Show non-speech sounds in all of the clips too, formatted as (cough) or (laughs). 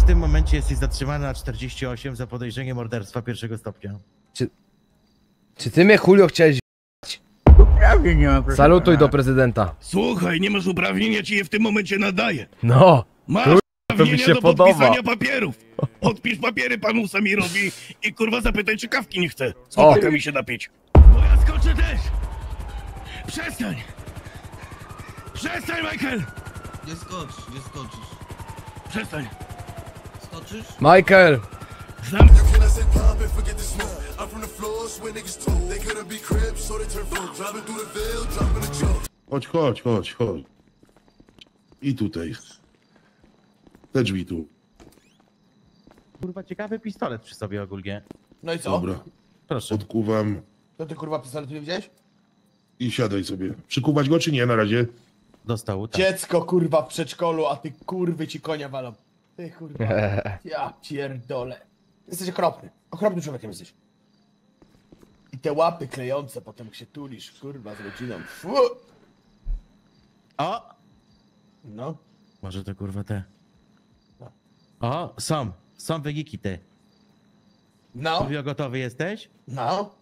w tym momencie jesteś zatrzymany na 48 za podejrzenie morderstwa pierwszego stopnia. Czy ty mnie Julio chciałeś Prawie nie proszę Salutuj pana. do prezydenta. Słuchaj, nie masz uprawnień, ja ci je w tym momencie nadaję. No, Masz Kurwa, to mi uprawnienia się do podoba. podpisania papierów. Podpisz papiery panu Samirowi i kurwa zapytaj, czy kawki nie chce. Z O. chłopakami się napić. Bo ja skoczę też. Przestań. Przestań, Michael. Nie skocz, nie skoczysz. Przestań. Michael! Chodź, chodź, chodź, chodź. I tutaj. Te drzwi tu. Kurwa, ciekawy pistolet przy sobie ogólnie. No i co? Dobra. Proszę. Odkuwam To ty kurwa pistolet nie wziąłeś? i siadaj sobie. Przykuwać go czy nie na razie? Do stołu, tak. Dziecko kurwa w przedszkolu, a ty kurwy ci konia walą. Ty kurwa. (laughs) Ja pierdolę. Jesteś okropny. Okropnym człowiekiem jesteś. I te łapy klejące potem jak się tulisz, kurwa, z rodziną. Fu! O! No. Może to kurwa te. O, są. Są wyniki te. No. Mówię, gotowy jesteś? No.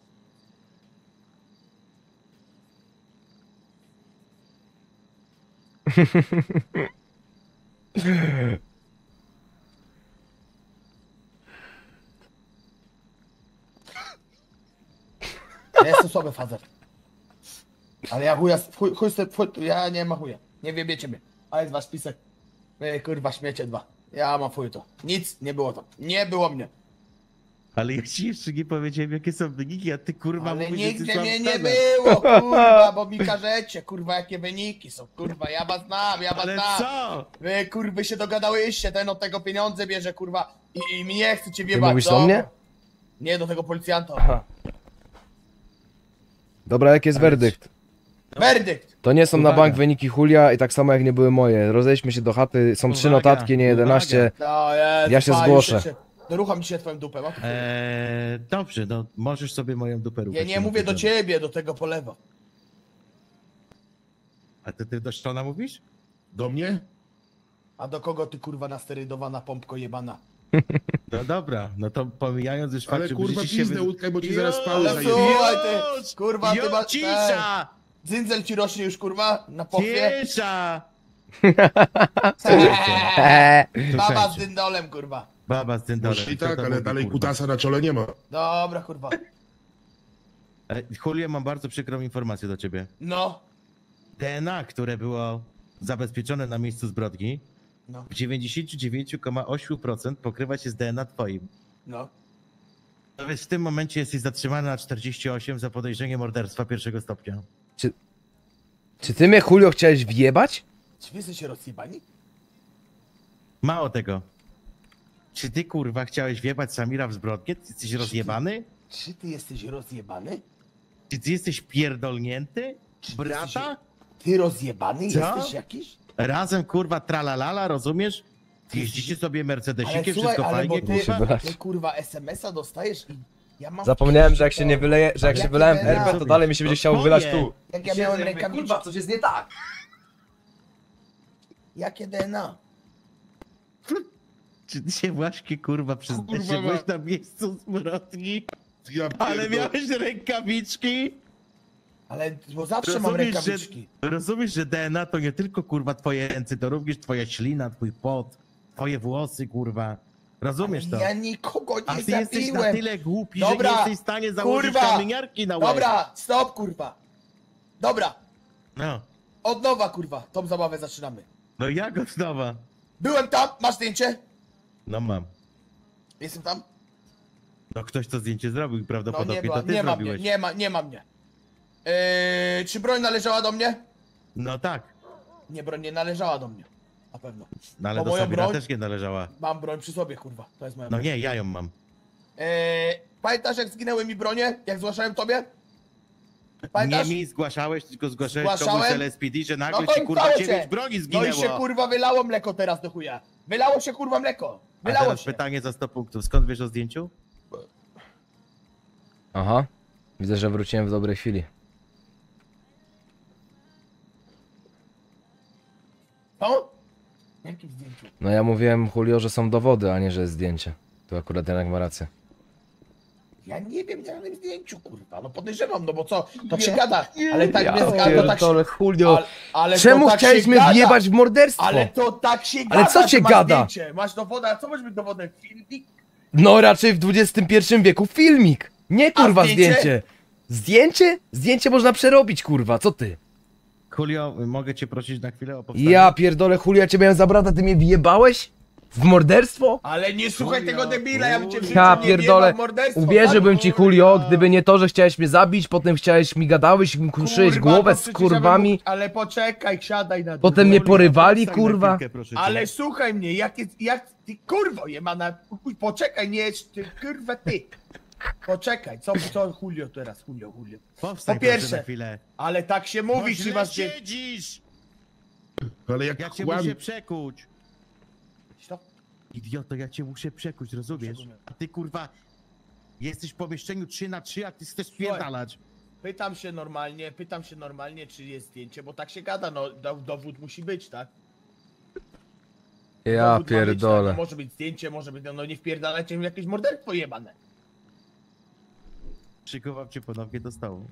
(laughs) Ja jestem słaby fazer. Ale ja chuja, chuj, chuj, chuj, ja nie ma chuja. Nie wiebie mnie. A jest wasz pisek. Wy kurwa śmiecie dwa. Ja mam fuj to. Nic, nie było to. Nie było mnie. Ale ja ci jeszcze nie powiedziałem, jakie są wyniki, a ty kurwa Ale mówisz, że nigdy ty mnie nie było, (laughs) kurwa, bo mi każecie, kurwa, jakie wyniki są, kurwa, ja was znam, ja was Ale znam. co? Wy, kurwy, się dogadałyście, ten od tego pieniądze bierze, kurwa, i, i mnie chcecie Ty wiebać, mówisz do mnie? Nie, do tego policjanta. Aha. Dobra, jaki jest werdykt? Werdykt! To nie są na Uwaga. bank wyniki Julia i tak samo jak nie były moje. Rozejdźmy się do chaty, są trzy Uwaga, notatki, nie 11. No, jest, Ja się pa, zgłoszę. już się- Dorucham dzisiaj twoją dupę, ma tu Eee, dobrze, no możesz sobie moją dupę Ja ruchać. nie się mówię do ciebie, do tego polewa. A ty, ty do Szczona mówisz? Do mnie? A do kogo ty, kurwa, nasterydowana pompko jebana? No dobra, no to pomijając już fakt, Ale że kurwa będziecie pizdę wy- łódkę, bo ci Już, zaraz zajebie. słuchaj Już! ty, kurwa, ty Jo, ma- Cisza! Dzyndzel ci rośnie już, kurwa, na pochwie? Cisza! Baba z Słuchajcie, dyndolem, kurwa. Baba z dyndolem. I tak, ale mówi, dalej kurwa? kutasa na czole nie ma. Dobra, kurwa. Julio, mam bardzo przykrą informację do ciebie. No, DNA, które było zabezpieczone na miejscu zbrodni, no, w 99,8% pokrywa się z DNA twoim. no. No więc w tym momencie jesteś zatrzymany na 48 za podejrzenie morderstwa pierwszego stopnia. czy ty mnie Julio chciałeś wjebać? Czy wy jesteście rozjebani? Mało tego. Czy ty kurwa chciałeś wjebać Samira w zbrodnię? Ty jesteś rozjebany? Czy ty jesteś rozjebany? Czy ty jesteś pierdolnięty? Czy ty Brata? jesteś- Ty rozjebany Co? jesteś jakiś? Razem kurwa tralalala, rozumiesz? Jeździcie sobie Ale Mercedesikiem, słuchaj, wszystko ale bo fajnie, ty, kurwa. ty kurwa SMS-a dostajesz i ja mam... Zapomniałem, że jak się nie wyleje, że jak się wylałem? RP, to dalej mi się będzie chciało No wylać twoje. tu. Jak ja miałem rękawiczki... coś jest nie tak. Jakie DNA? Czy ty się właśnie kurwa Kurwa, że byłeś ma- na miejscu zbrodni, Ja ale miałeś rękawiczki? Ale bo zawsze mam Rozumiesz że, rękawiczki. rozumiesz, że DNA to nie tylko kurwa twoje ręce, to również twoja ślina, twój pot, twoje włosy, kurwa. Rozumiesz to? Ja nikogo nie A ty jesteś na zabiłem. tyle głupi, Dobra, że nie jesteś w stanie założyć kurwa, kamieniarki na łeb. Dobra, stop kurwa. Dobra, No, od nowa kurwa, tą zabawę zaczynamy. no jak od nowa? Byłem tam, masz zdjęcie? No mam. Jestem tam? No ktoś to zdjęcie zrobił i No prawdopodobnie nie, była, to ty nie ma mnie, zrobiłeś. nie ma, nie ma mnie. Eee, czy broń należała do mnie? No tak, Nie, broń nie należała do mnie. Na pewno. no ale Bo do moją Samira broń- też nie należała. Mam broń przy sobie, kurwa. To jest moja No broń. nie, ja ją mam. Eee, pamiętasz jak zginęły mi bronie? Jak zgłaszałem tobie? Pamiętasz? Nie mi zgłaszałeś, tylko zgłaszałeś Zgłaszałem? komuś z LSPD, że nagle No to ci kurwa cało dziewięć broni No zginęło. i się kurwa wylało mleko teraz do chuja. Wylało się kurwa mleko. A Wylało teraz się. pytanie za 100 punktów. Skąd wiesz o zdjęciu? Aha. Widzę, że wróciłem w dobrej chwili. To? Jakim zdjęciu? No ja mówiłem Julio, że są dowody, a nie, że jest zdjęcie. Tu akurat Janek ma rację. Ja nie wiem, na jakim zdjęciu, kurwa. No podejrzewam, no bo co? To się gada, ale tak Ja nie zgadza, tak się... Julio. Ale, ale Czemu to tak się mnie gada. wjebać w morderstwo? Ale to tak się gada, Ale co że się masz gada? Zdjęcie. Masz dowody, a co może być dowodem? Filmik? No raczej w XXI wieku filmik. Nie kurwa zdjęcie? zdjęcie. Zdjęcie? Zdjęcie można przerobić, kurwa, co ty? Julio, mogę cię prosić na chwilę o powstanie? Ja pierdolę, Julio, ja cię miałem za brata, ty mnie wjebałeś? W morderstwo? Ale nie słuchaj Julio, tego debila, ja bym cię w życiu Ja nie pierdolę, wjebał w morderstwo, uwierzyłbym tak? ci Julio, gdyby nie to, że chciałeś mnie zabić, potem chciałeś mi gadałeś, mi kruszyłeś Kurwa, głowę no z przecież ja bym kurwami, mógł- Ale poczekaj, siadaj na dół. potem mnie porywali, na kurwa. Ale słuchaj mnie, jak jest, jak, ty kurwo jemana, chuj, poczekaj, nie, ty kurwa ty. Poczekaj, co, co Julio teraz, Julio, Julio. Powstań po proszę pierwsze, na chwilę. Ale tak się mówi, czy źle masz gdzie... siedzisz! Ale jak Ja cię kłam... muszę przekuć. Co? Idioto, ja cię muszę przekuć, rozumiesz? Przekułem. A ty kurwa jesteś w pomieszczeniu 3 na 3, a ty chcesz spierdalać. Pytam się normalnie, pytam się normalnie, czy jest zdjęcie, bo tak się gada, no do, dowód musi być, tak? Ja Dowód ma być, tak? pierdolę. No, może być zdjęcie, może być, no, no nie wpierdalajcie mi jakieś morderstwo jebane. Szykował cię ponownie do stołu.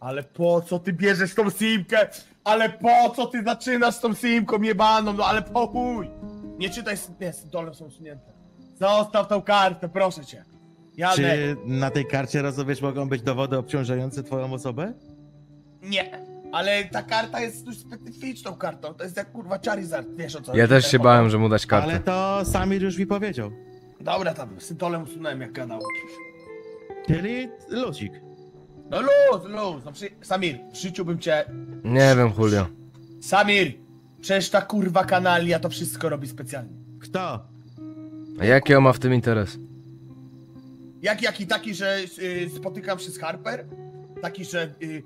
Ale po co ty bierzesz tą simkę? Ale po co ty zaczynasz z tą simką jebaną? No ale po chuj! Nie czytaj, nie, dole są usunięte. Zostaw tą kartę, proszę cię. Janek, Czy na tej karcie rozumiesz mogą być dowody obciążające twoją osobę? nie. Ale ta karta jest dość specyficzną kartą, to jest jak kurwa Charizard, wiesz o co Ja też się bałem, że mu dać Ale kartę. to Samir już mi powiedział. Dobra tam, syntolem usunąłem jak gadał. Czyli Lusik. No luz, luz, no przy... Samir, w życiu bym cię... Nie wiem, Julio. Samir! Przecież ta kurwa kanalia to wszystko robi specjalnie. Kto? A jaki on ma w tym interes? Jak jaki taki, że y, spotykam się z Harper? Taki, że... Y,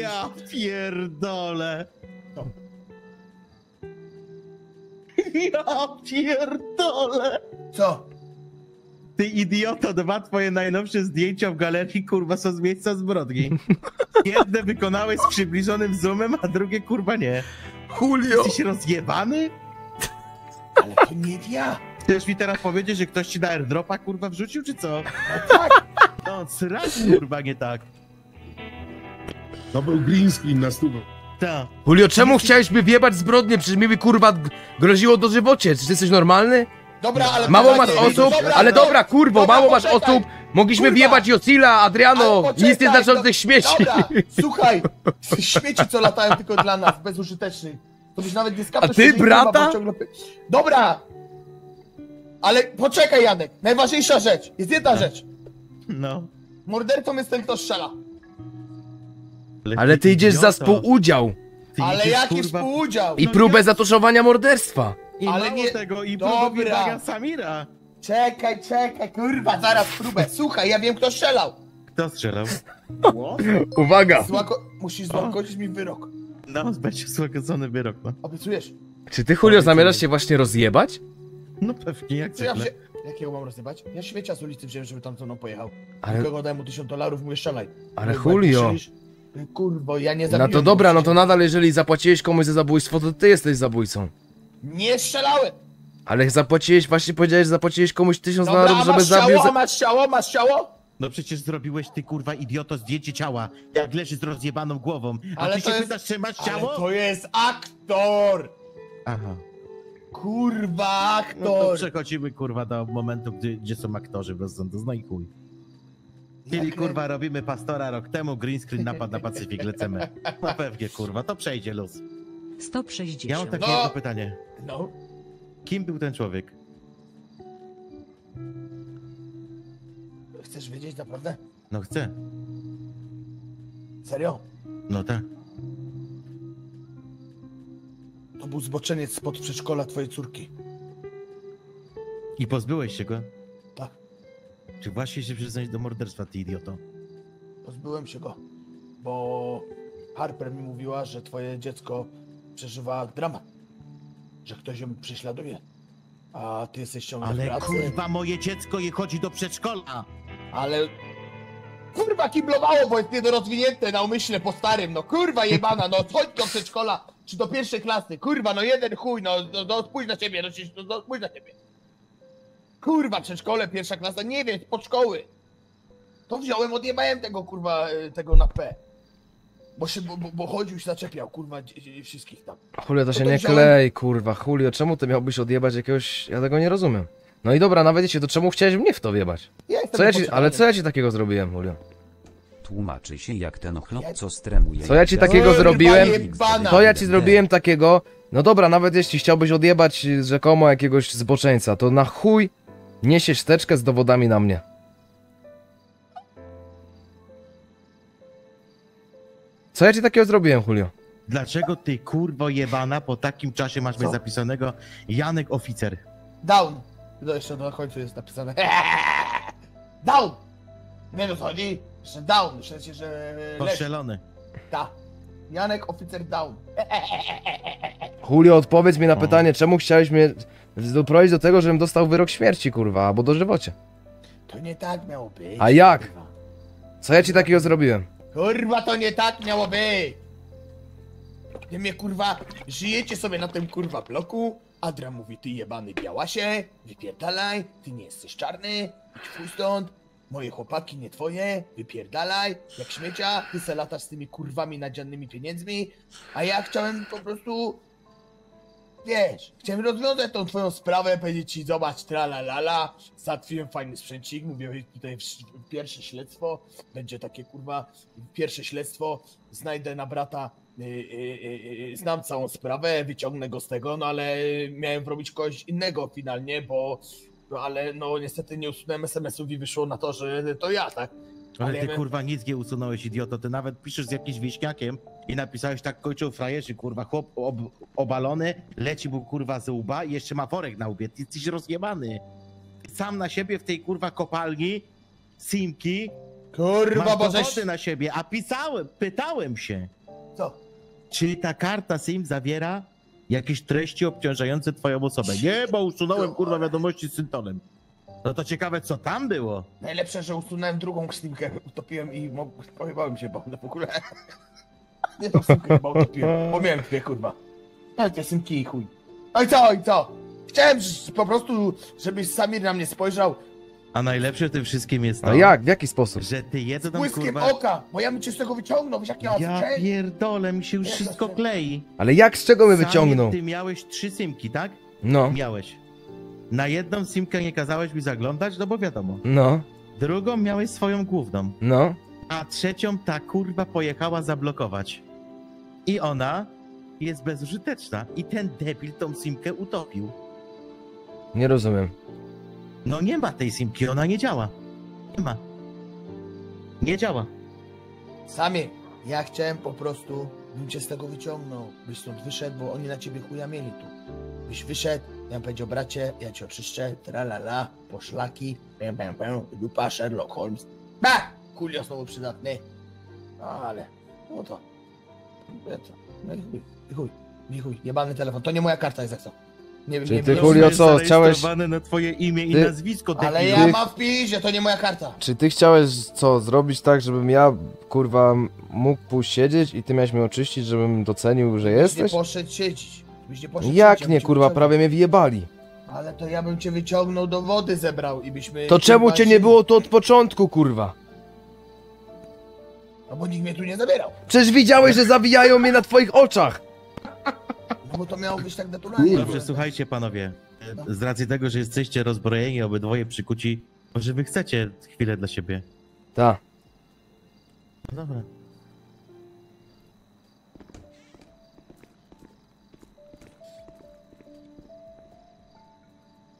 Ja pierdolę. Co? Ja pierdolę. Co? Ty idioto, dwa twoje najnowsze zdjęcia w galerii kurwa są z miejsca zbrodni. (laughs) Jedne wykonałeś z przybliżonym zoomem, a drugie kurwa nie. Julio! Jesteś rozjebany? Ale to nie ja! Chcesz mi teraz powiedzieć, że ktoś ci na airdropa kurwa wrzucił, czy co? No tak! No, srac kurwa nie tak. To był green screen na stówę. Ta. Julio, czemu chciałeś mnie wjebać zbrodnię? Przecież mi by kurwa groziło dożywocie. Czy ty jesteś normalny? Dobra, ale... Mało masz osób, dobra, ale dobra, kurwo, dobra, mało masz osób. Mogliśmy Kurwa. wjebać Josila, Ale Adriano, poczekaj, nic nieznaczących no, śmieci. Dobra, słuchaj, śmieci co latają tylko dla nas, bezużytecznych. To byś nawet nie skapnął. A ty, brata? Dobra! Ale poczekaj Janek, najważniejsza rzecz, jest jedna rzecz. No. Mordercą jest ten, kto strzela. Ale ty idziesz za idioto. współudział Ty Ale idziesz, jaki kurwa, współudział? i No próbę zatuszowania morderstwa. I Ale mało nie- tego, i Dobra. próbowania Samira. Czekaj, czekaj, kurwa, zaraz próbę. Słuchaj, ja wiem kto strzelał. Kto strzelał? (laughs) Uwaga! Złako... Musisz złagodzić mi wyrok. No, będzie złagodzony wyrok, no. Obiecujesz? Czy ty, Julio, zamierzasz się właśnie rozjebać? No pewnie, jak Co ja wzię... Jakiego mam rozrywać? Ja śmiecia z ulicy wziąłem, żeby tam ze mną pojechał. Ale, Nikogo dałem mu 1000 dolarów, mówię strzelaj. ale Mówię, Julio. Kurwo, ja nie No zabiłem. to dobra, no to nadal jeżeli zapłaciłeś komuś za zabójstwo, to ty jesteś zabójcą. Nie strzelałem! Ale zapłaciłeś, właśnie powiedziałeś, że zapłaciłeś komuś tysiąc Dobra, dolarów, żeby masz zabił... ciało, Za... masz ciało, masz ciało? No przecież zrobiłeś ty, kurwa, idioto, zdjęcie ciała, jak leży z rozjebaną głową. A Ale ty to się jest- pytasz, czy masz Ale ciało? to jest aktor! Aha. Kurwa, No to aktor! przechodzimy, kurwa, do momentu, gdy, gdzie są aktorzy w rozsądu. No i chuj. Czyli, Jak- kurwa, robimy pastora rok temu, green screen, napad na Pacyfik, lecemy. (laughs) No pewnie, kurwa, to przejdzie luz. 160. Ja mam takie No. jedno pytanie. No, Kim był ten człowiek? chcesz wiedzieć naprawdę? No chcę. Serio? No tak. To był zboczeniec spod przedszkola twojej córki. I pozbyłeś się go? Tak, Czy właśnie się przyznać do morderstwa, ty idioto? pozbyłem się go. Bo Harper mi mówiła, że twoje dziecko przeżywa dramat. Że ktoś ją prześladuje. A ty jesteś ciągle w Ale pracy. kurwa, moje dziecko je chodzi do przedszkola! Ale... Kurwa kiblowało, bo jest niedorozwinięte na umyśle po starym, no kurwa jebana, no chodź do przedszkola, czy do pierwszej klasy? Kurwa, no jeden chuj, no, no, no spójrz na ciebie, no, no, no spójrz na ciebie. Kurwa, przedszkole, pierwsza klasa, nie wiem, pod szkoły. To wziąłem, odjebałem tego, kurwa, y, tego na P. Bo się, bo, bo, bo chodził się zaczepiał, kurwa, wszystkich tam. Julio, to się No to nie wziąłem- klei, kurwa. Julio, czemu ty miałbyś odjebać jakiegoś... Ja tego nie rozumiem. No i dobra, nawet jeśli, to czemu chciałeś mnie w to wjebać? Ja jestem Co ja ci... Ale co ja ci takiego zrobiłem, Julio? Tłumaczy się jak ten chłop, co stremuje. Co ja ci takiego Kurwa, zrobiłem? jebana. To ja ci zrobiłem takiego... No dobra, nawet jeśli chciałbyś odjebać y, rzekomo jakiegoś zboczeńca, to na chuj niesiesz teczkę z dowodami na mnie. Co ja ci takiego zrobiłem, Julio? Dlaczego ty kurwo jebana po takim czasie masz mieć Co? zapisanego Janek Oficer? Down. No jeszcze na końcu jest napisane. (laughs) Down! Nie no chodzi? Jeszcze down, w sensie, że. Postrzelony. Ta. Janek oficer down. (laughs) Julio, odpowiedz mi na No. pytanie, czemu chciałeś mnie doprowadzić do tego, żebym dostał wyrok śmierci, kurwa, albo dożywocie? To nie tak miało być. A jak? Kurwa, Co ja ci takiego zrobiłem? Kurwa to nie tak miało być. Ty mnie kurwa, żyjecie sobie na tym kurwa bloku. Adra mówi, ty jebany białasie, wypierdalaj, ty nie jesteś czarny, idź stąd. Moje chłopaki, nie twoje, wypierdalaj, jak śmiecia, ty se latasz z tymi kurwami nadzianymi pieniędzmi, a ja chciałem po prostu Wiesz, chciałem rozwiązać tą twoją sprawę, powiedzieć ci, zobacz, tra la la la, załatwiłem fajny sprzęcik, mówię tutaj pierwsze śledztwo, będzie takie kurwa, pierwsze śledztwo, znajdę na brata, y, y, y, znam całą sprawę, wyciągnę go z tego, no ale miałem robić kogoś innego finalnie, bo, no ale no niestety nie usunąłem SMS-ów i wyszło na to, że to ja, tak? Ale Ale ty ja- kurwa nic nie usunąłeś, idioto. Ty nawet piszesz z jakimś wieśniakiem i napisałeś tak kończą frajerzy, kurwa. Chłop ob, obalony, leci mu kurwa z łba i jeszcze ma worek na łbie. Ty jesteś rozjebany. Sam na siebie w tej kurwa kopalni, simki, Kurwa, bo żeś... dowody na siebie, a pisałem, pytałem się, Co? czy ta karta SIM zawiera jakieś treści obciążające twoją osobę. Nie, bo usunąłem kurwa wiadomości z syntonem. No to ciekawe, co tam było. Najlepsze, że usunąłem drugą szlimkę, utopiłem i mo- pojebałem się, bo w ogóle... (laughs) Nie tą szlimkę chyba utopiłem, bo miałem dwie, kurwa. Ale te synki i chuj. No i co, i co? Chciałem po prostu, żebyś Samir na mnie spojrzał A najlepsze w tym wszystkim jest to, A jak? W jaki sposób? że ty jedną błyskiem kurwa... oka, bo ja bym cię z tego wyciągnął, wiesz jak ja Ja ja pierdolę, mi się już wszystko klei. Ale jak z czego mnie Samir, wyciągnął? Ty miałeś trzy simki, tak? No, Miałeś. Na jedną simkę nie kazałeś mi zaglądać, no bo wiadomo. no, Drugą miałeś swoją główną. no. A trzecią ta kurwa pojechała zablokować. I ona jest bezużyteczna. I ten debil tą simkę utopił. Nie rozumiem. No nie ma tej simki, ona nie działa. Nie ma. Nie działa. Samir, ja chciałem po prostu, bym cię z tego wyciągnął, byś stąd wyszedł, bo oni na ciebie chuja mieli tu. Byś wyszedł, ja bym powiedział, bracie, ja cię oczyszczę, tralala, poszlaki, pę, pę, pę, dupa, Sherlock Holmes. Ba! Kulio znowu przydatny. No ale, no to, ja co, no i chuj, i chuj, i chuj, jebany telefon, to nie moja karta jest jak co. Nie wiem, Czyli nie ty, wiem, Julio, co, chciałeś- na twoje imię i Ty- nazwisko. ale debilu. ja Ty- mam w pizie, to nie moja karta. Czy ty chciałeś co, zrobić tak, żebym ja, kurwa, mógł pójść siedzieć i ty miałeś mnie oczyścić, żebym docenił, że jesteś? nie poszedł siedzieć. Byś nie poszedł Jak nie, kurwa, wyciągnął. prawie mnie wjebali. Ale to ja bym cię wyciągnął do wody zebrał i byśmy... To czemu cię nie było tu od początku, kurwa? No bo nikt mnie tu nie zabierał. Przecież widziałeś, że zawijają mnie na twoich oczach! No bo to miało być tak naturalnie. Dobrze, słuchajcie panowie. Z racji tego, że jesteście rozbrojeni, obydwoje przykuci, może wy chcecie chwilę dla siebie. Ta. No dobra.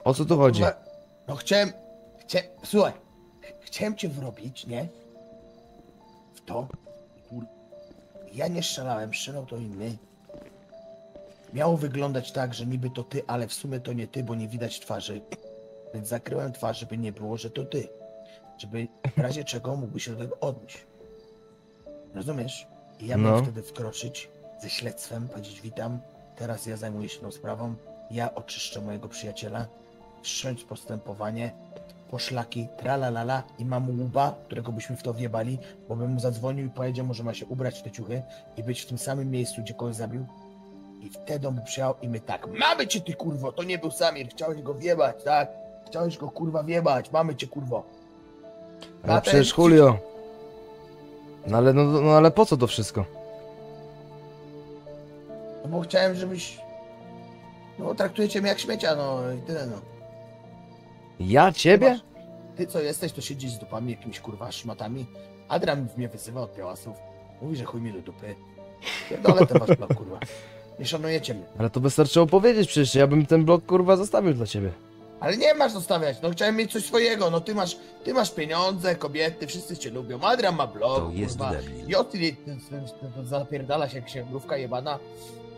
O co tu chodzi? No chciałem... Chciałem... Słuchaj. ch- Chciałem cię wrobić, nie? W to. Kur... Ja nie strzelałem, strzelał to inny. Miało wyglądać tak, że niby to ty, ale w sumie to nie ty, bo nie widać twarzy. Więc zakryłem twarz, żeby nie było, że to ty. Żeby w razie czego mógłby się do tego odnieść. Rozumiesz? I ja miałem No. wtedy wkroczyć ze śledztwem, powiedzieć witam, teraz ja zajmuję się tą sprawą, ja oczyszczę mojego przyjaciela, wszcząć postępowanie, poszlaki, tralalala i mam łuba, którego byśmy w to wjebali, bo bym mu zadzwonił i powiedział mu, że ma się ubrać w te ciuchy i być w tym samym miejscu, gdzie kogoś zabił I wtedy on by przyjechał i my tak, mamy cię ty kurwo, to nie był Samir, chciałeś go wiebać, tak? Chciałeś go kurwa wiebać, mamy cię kurwo. Ale A ten- przecież Julio. No ale, no, no ale po co to wszystko? No bo chciałem, żebyś... No traktujecie mnie jak śmiecia, no i tyle no. Ja ciebie? Ty co jesteś, to siedzisz z dupami jakimiś kurwa szmatami. Adrian mnie wyzywa od białasów. Mówi, że chuj mi do dupy. Pierdolę ten wasz blok, kurwa. Nie szanujecie mnie. Ale to wystarczyło powiedzieć przecież, ja bym ten blok kurwa zostawił dla ciebie. Ale nie masz zostawiać, no chciałem mieć coś swojego, no ty masz, ty masz pieniądze, kobiety, wszyscy cię lubią, Adrian ma blog, To jest kurwa. debil. Joty zapierdala się jak księgówka jebana.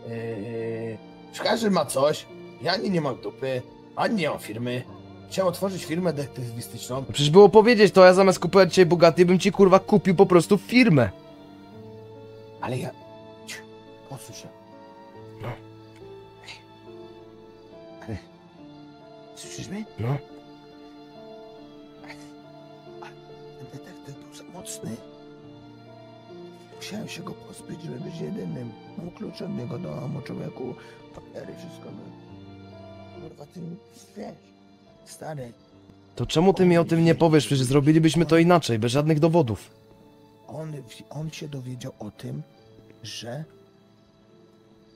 Yy, każdy ma coś, ja ani nie mam dupy, ani nie mam firmy. Chciałem otworzyć firmę detektywistyczną. Przecież było powiedzieć to, ja zamiast kupować dzisiaj Bugatti bym ci kurwa kupił po prostu firmę. Ale ja... Posłuchaj. się. No. Ale... Słyszysz mnie? No. Ten detektyw był za mocny. Musiałem się go pozbyć, żeby być jedynym. Mam klucz od niego domu, człowieku. Papiery, wszystko. Kurwa, ty wiesz. Stary, To czemu ty mi o tym nie powiesz? Przecież zrobilibyśmy to inaczej, bez żadnych dowodów. on, on się dowiedział o tym, że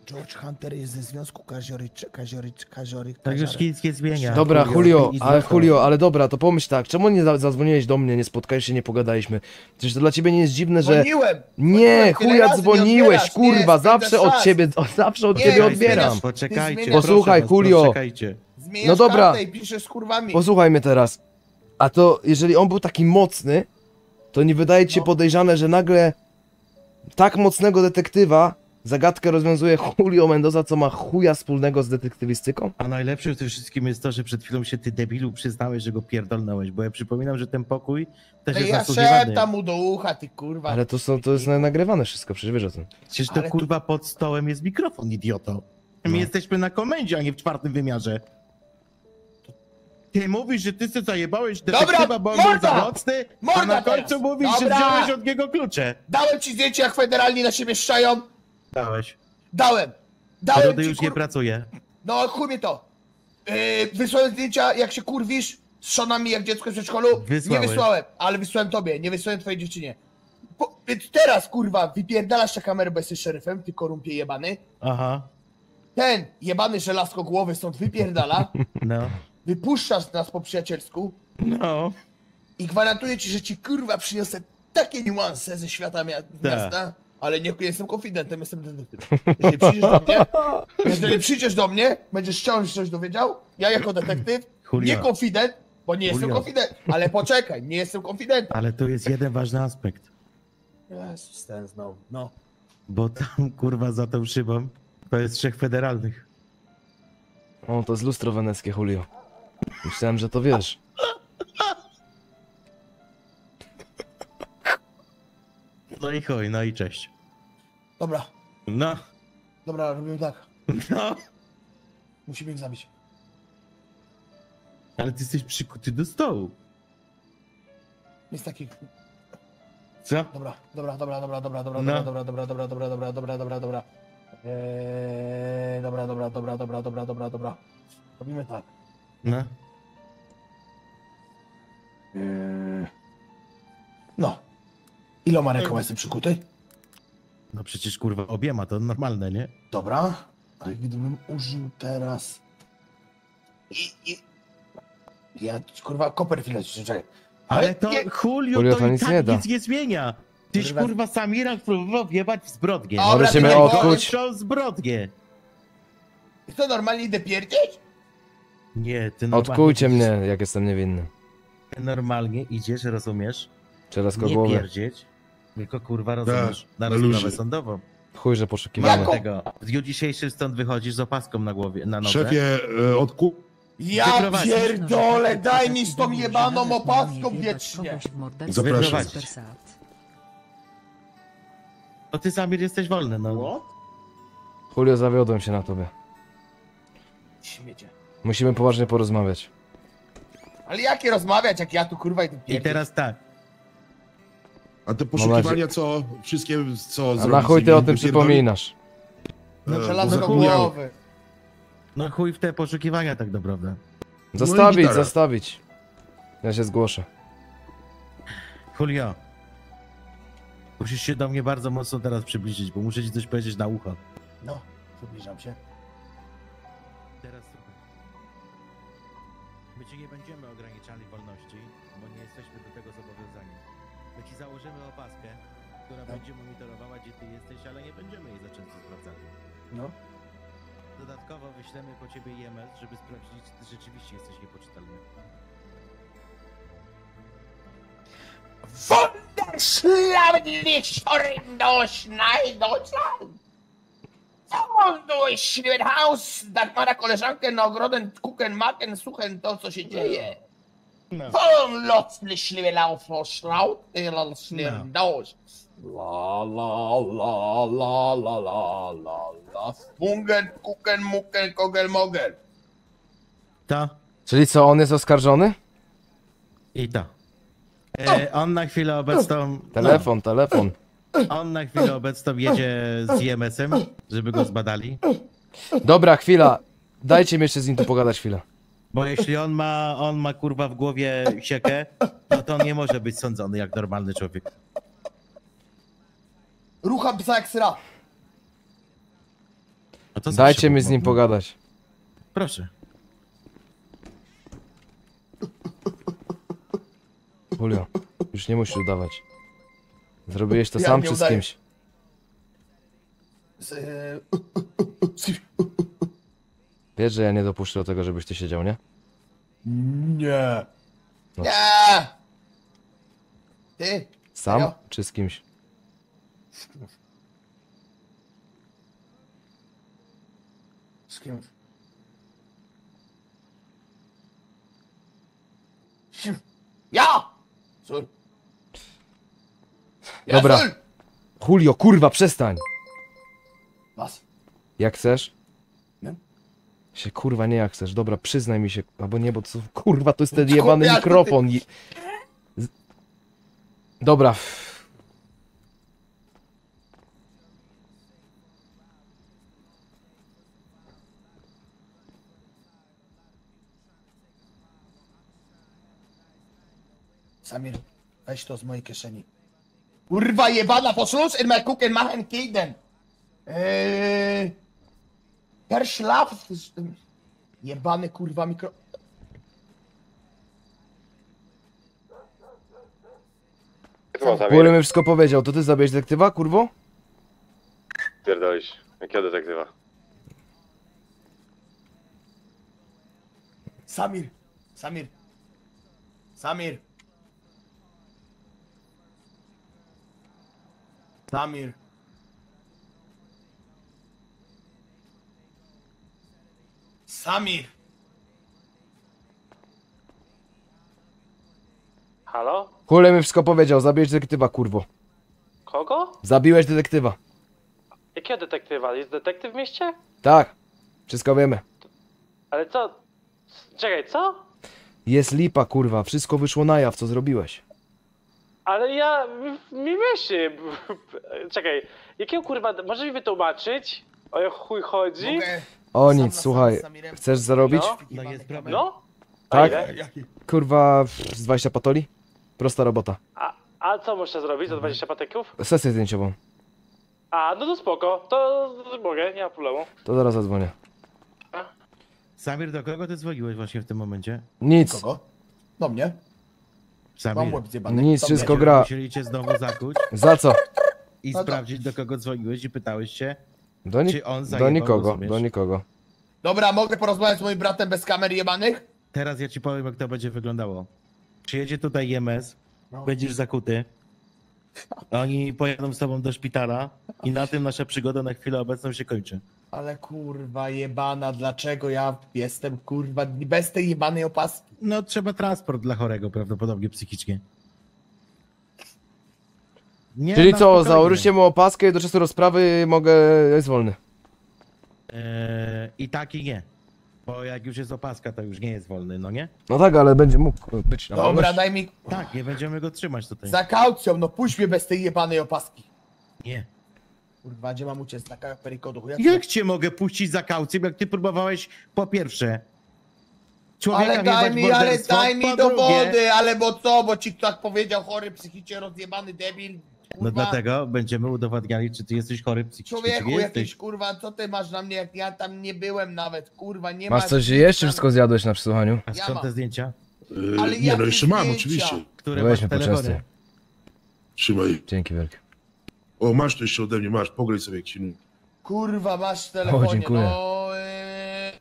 George Hunter jest ze związku Kaziory, Kaziory, Kaziory, Tak już nic nie zmienia. Dobra, Julio, ale. Julio, ale dobra, to pomyśl tak, czemu nie za- zadzwoniłeś do mnie, nie spotkałeś się, nie pogadaliśmy? Przecież to dla ciebie nie jest dziwne, że... Dzwoniłem! Nie, Dzwoniłem, tyle chuja razy nie dzwoniłeś, odbierasz, kurwa, nie, zawsze od czas. ciebie, o, (laughs) zawsze od Nie, ciebie nie odbieram. Poczekajcie, proszę Posłuchaj, was, Julio. Poczekajcie. Zmieniasz No dobra. kartę i piszesz z kurwami. Posłuchaj mnie teraz. A to, jeżeli on był taki mocny, to nie wydaje ci się No. podejrzane, że nagle tak mocnego detektywa zagadkę rozwiązuje (laughs) Julio Mendoza, co ma chuja wspólnego z detektywistyką? A najlepsze w tym wszystkim jest to, że przed chwilą się ty debilu przyznałeś, że go pierdolnąłeś, bo ja przypominam, że ten pokój też Ale jest ja nasłuchiwany. szeptam mu do ucha, ty kurwa. Ale to, są, to jest nagrywane wszystko, przecież wiesz o tym. Przecież to Ale kurwa pod stołem jest mikrofon, idioto. My No. jesteśmy na komendzie, a nie w czwartym wymiarze. Ty mówisz, że ty sobie zajebałeś detektywa, bo on był morda! za mocny, a Morda na końcu teraz! mówisz, Dobra! że wziąłeś od niego klucze. Dałem ci zdjęcie, jak federalni na siebie szczają. Dałeś. Dałem. Dałem Rody ci, już kur... nie pracuje. No chuj mnie to. Yy, wysłałem zdjęcia, jak się kurwisz z szonami jak dziecko w przedszkolu. Wysłałeś. Nie wysłałem, ale wysłałem tobie, nie wysłałem twojej dziewczynie. Po, więc teraz, kurwa, wypierdalasz tę kamerę, bo jesteś szeryfem, ty korumpie jebany. Aha, Ten jebany żelazko głowy stąd wypierdala, (laughs) no. Wypuszczasz nas po przyjacielsku No. i gwarantuję ci, że ci kurwa przyniosę takie niuanse ze świata mia- miasta, ale nie jestem konfidentem, jestem detektywem. Jeżeli przyjdziesz do mnie, (laughs) jeżeli przyjdziesz do mnie, będziesz chciał, żebyś coś dowiedział, ja jako detektyw, (clears throat) Julio. nie konfident, bo nie jestem Julio. konfident, ale poczekaj, nie jestem konfidentem. Ale tu jest jeden ważny aspekt. Jezus, ten znowu, no. Bo tam, kurwa, za tą szybą to jest trzech federalnych. O, to jest lustro weneckie, Julio. Myślałem, że to wiesz. No i chuj, no i cześć. Dobra, No, dobra, robimy tak. no. Musimy ich zabić. Ale ty jesteś przykuty do stołu. Jest taki. Co? Dobra, dobra, dobra, dobra, dobra, dobra, No. dobra, dobra, dobra, dobra, dobra, dobra, dobra, dobra. Eee, dobra, dobra, dobra, dobra, dobra, dobra, dobra. Robimy tak. No. Eee, No. Iloma rękoma jestem przykuty? No przecież kurwa obiema, to normalne, nie? Dobra. Ale gdybym użył teraz... I, i... Ja, kurwa, Copperfield, czekaj. Ale to, nie- Julio, Julio, to, to i nic tak nie da. nic nie zmienia. Tyś Kurwa. kurwa Samira próbował wjebać w zbrodnię. Mnie nie odkuć? Zbrodnię. I co, normalnie idę pierdzieć? Nie, ty normalnie Odkujcie idziesz- mnie, jak jestem niewinny. ty Normalnie idziesz, rozumiesz? Teraz Nie głowy. pierdzieć, tylko kurwa rozumiesz, na na rozprawę sądową. Chuj, że poszukiwamy. Tego. W dniu dzisiejszym stąd wychodzisz z opaską na głowie, na nodze. Szefie, e, odku... Ja pierdolę, daj mi z tą jebaną opaską wiecznie. Zapraszam. No ty Samir jesteś wolny, no. Julio, zawiodłem się na tobie. Śmiecie. Musimy poważnie porozmawiać. Ale jakie rozmawiać, jak ja tu kurwa idę I teraz tak. A te poszukiwania, co... Wszystkie, co A na chuj z ty o tym przypominasz. No E, żelazo do zapomniałem. głowy. No chuj w te poszukiwania tak naprawdę. Zostawić, gitara. zostawić. Ja się zgłoszę. Julio. Musisz się do mnie bardzo mocno teraz przybliżyć, bo muszę ci coś powiedzieć na ucho. No, przybliżam się. My ci nie będziemy ograniczali wolności, bo nie jesteśmy do tego zobowiązani. My ci założymy opaskę, która będzie monitorowała, gdzie ty jesteś, ale nie będziemy jej za często sprawdzali. No. Dodatkowo wyślemy po ciebie IMS, żeby sprawdzić, czy ty rzeczywiście jesteś niepoczytalny. Wunderschlammlich durch nein Deutschland! Co durch den Haus, tak ma na koleżankę na ogroden, kuken, maken, suchen to, co się dzieje. No. Von lotzlich laufen, schraut, No. durch. La la la la la la la la. Fungen, kuken, muken, kogel, mogel. To Czyli co, on jest oskarżony? i to. E, on na chwilę obecną. Telefon, telefon. On na chwilę obecną jedzie z IMS-em, żeby go zbadali. Dobra, chwila. Dajcie mi jeszcze z nim tu pogadać chwilę. Bo jeśli on ma, on ma kurwa w głowie siekę, no to on nie może być sądzony jak normalny człowiek. Rucham psa jak syra. No to Dajcie mi z nim pogadać. Proszę. Julio, już nie musisz udawać. Zrobiłeś to Ja sam nie czy z udaję. kimś? Z, e, Wiesz, że ja nie dopuszczę do tego, żebyś ty siedział, nie? Nie. No. Nie. Ty. Sam Serio? czy z kimś? Z kim? Ja! Sur. Dobra. Julio, kurwa, przestań! Was. Jak chcesz? Nie. Się kurwa nie jak chcesz. Dobra, przyznaj mi się. Albo nie, bo to kurwa to jest ten jebany mikrofon. i- Z- Dobra. Samir, weź to z mojej kieszeni. Kurwa jebana, posłuchaj in my kuchen machen Kiden. Eee... Per Schlaf... Jebany kurwa mikro... Julio mi wszystko powiedział. To ty zabierz detektywa, kurwo? Pierdolisz. Jakiego detektywa? Samir, Samir. Samir. Samir. Samir. Halo? Julio mi wszystko powiedział. Zabierz detektywa, kurwo. Kogo? Zabiłeś detektywa. Jakiego detektywa? Jest detektyw w mieście? Tak. Wszystko wiemy. Ale co? Czekaj, co? Jest lipa, kurwa. Wszystko wyszło na jaw, co zrobiłeś. Ale ja... mi myśli. (laughs) Czekaj, jakiego kurwa... Może mi wytłumaczyć? O jak chuj chodzi? Mogę... O nic, słuchaj. Chcesz zarobić? No, No jest problem. no? A Tak? ile? Jaki? Kurwa, z 20 patoli? Prosta robota. A, a co muszę zrobić za 20 patyków? Sesję zdjęciową. A, no to spoko. To mogę, nie ma problemu. To zaraz zadzwonię. Samir, do kogo ty dzwoniłeś właśnie w tym momencie? Nic. Kogo? Do mnie? Mam Samir, łeb zjebany. Nic, wszystko gra. musieli cię znowu zakuć Za co? i No to- sprawdzić, do kogo dzwoniłeś i pytałeś się, Do, ni Czy on do zajebał, nikogo, rozumiesz? do nikogo. Dobra, mogę porozmawiać z moim bratem bez kamer jebanych? Teraz ja ci powiem, jak to będzie wyglądało. Przyjedzie tutaj IMS, No. będziesz zakuty, oni pojadą z tobą do szpitala i na tym nasza przygoda na chwilę obecną się kończy. Ale kurwa jebana, dlaczego ja jestem kurwa bez tej jebanej opaski? No, trzeba transport dla chorego prawdopodobnie psychicznie. Nie, Czyli na co, spokojnie. założycie mu opaskę i do czasu rozprawy mogę... jest wolny. Eee, I tak i nie. Bo jak już jest opaska, to już nie jest wolny, no nie? No tak, ale będzie mógł być na Dobra, wolności. daj mi Tak, nie będziemy go trzymać tutaj. za kaucją, no puść mnie bez tej jebanej opaski. Nie. Kurwa, gdzie mam uciec? Taka perikodu. chuja? Jak cię mogę puścić za kaucję, jak ty próbowałeś po pierwsze człowieka Ale daj mi, ale daj mi po do drugie- wody, ale bo co, bo ci tak powiedział, chory psychicznie rozjebany debil. Kurwa, No dlatego będziemy udowadniali, czy ty jesteś chory psychicznie, czy Człowieku nie jakiś, jesteś. kurwa, co ty masz na mnie, jak ja tam nie byłem nawet, kurwa, nie Masz ma... coś jeść, czy wszystko zjadłeś na przesłuchaniu? A Ja skąd mam. te zdjęcia? Yy, Ale nie, no jeszcze mam, oczywiście. Które Weźmy masz w telefonie? Trzymaj. Dzięki wielkie. O, masz to jeszcze ode mnie, masz, pograj sobie jak się Kurwa, masz w telefonie, O, dziękuję. no... Yy...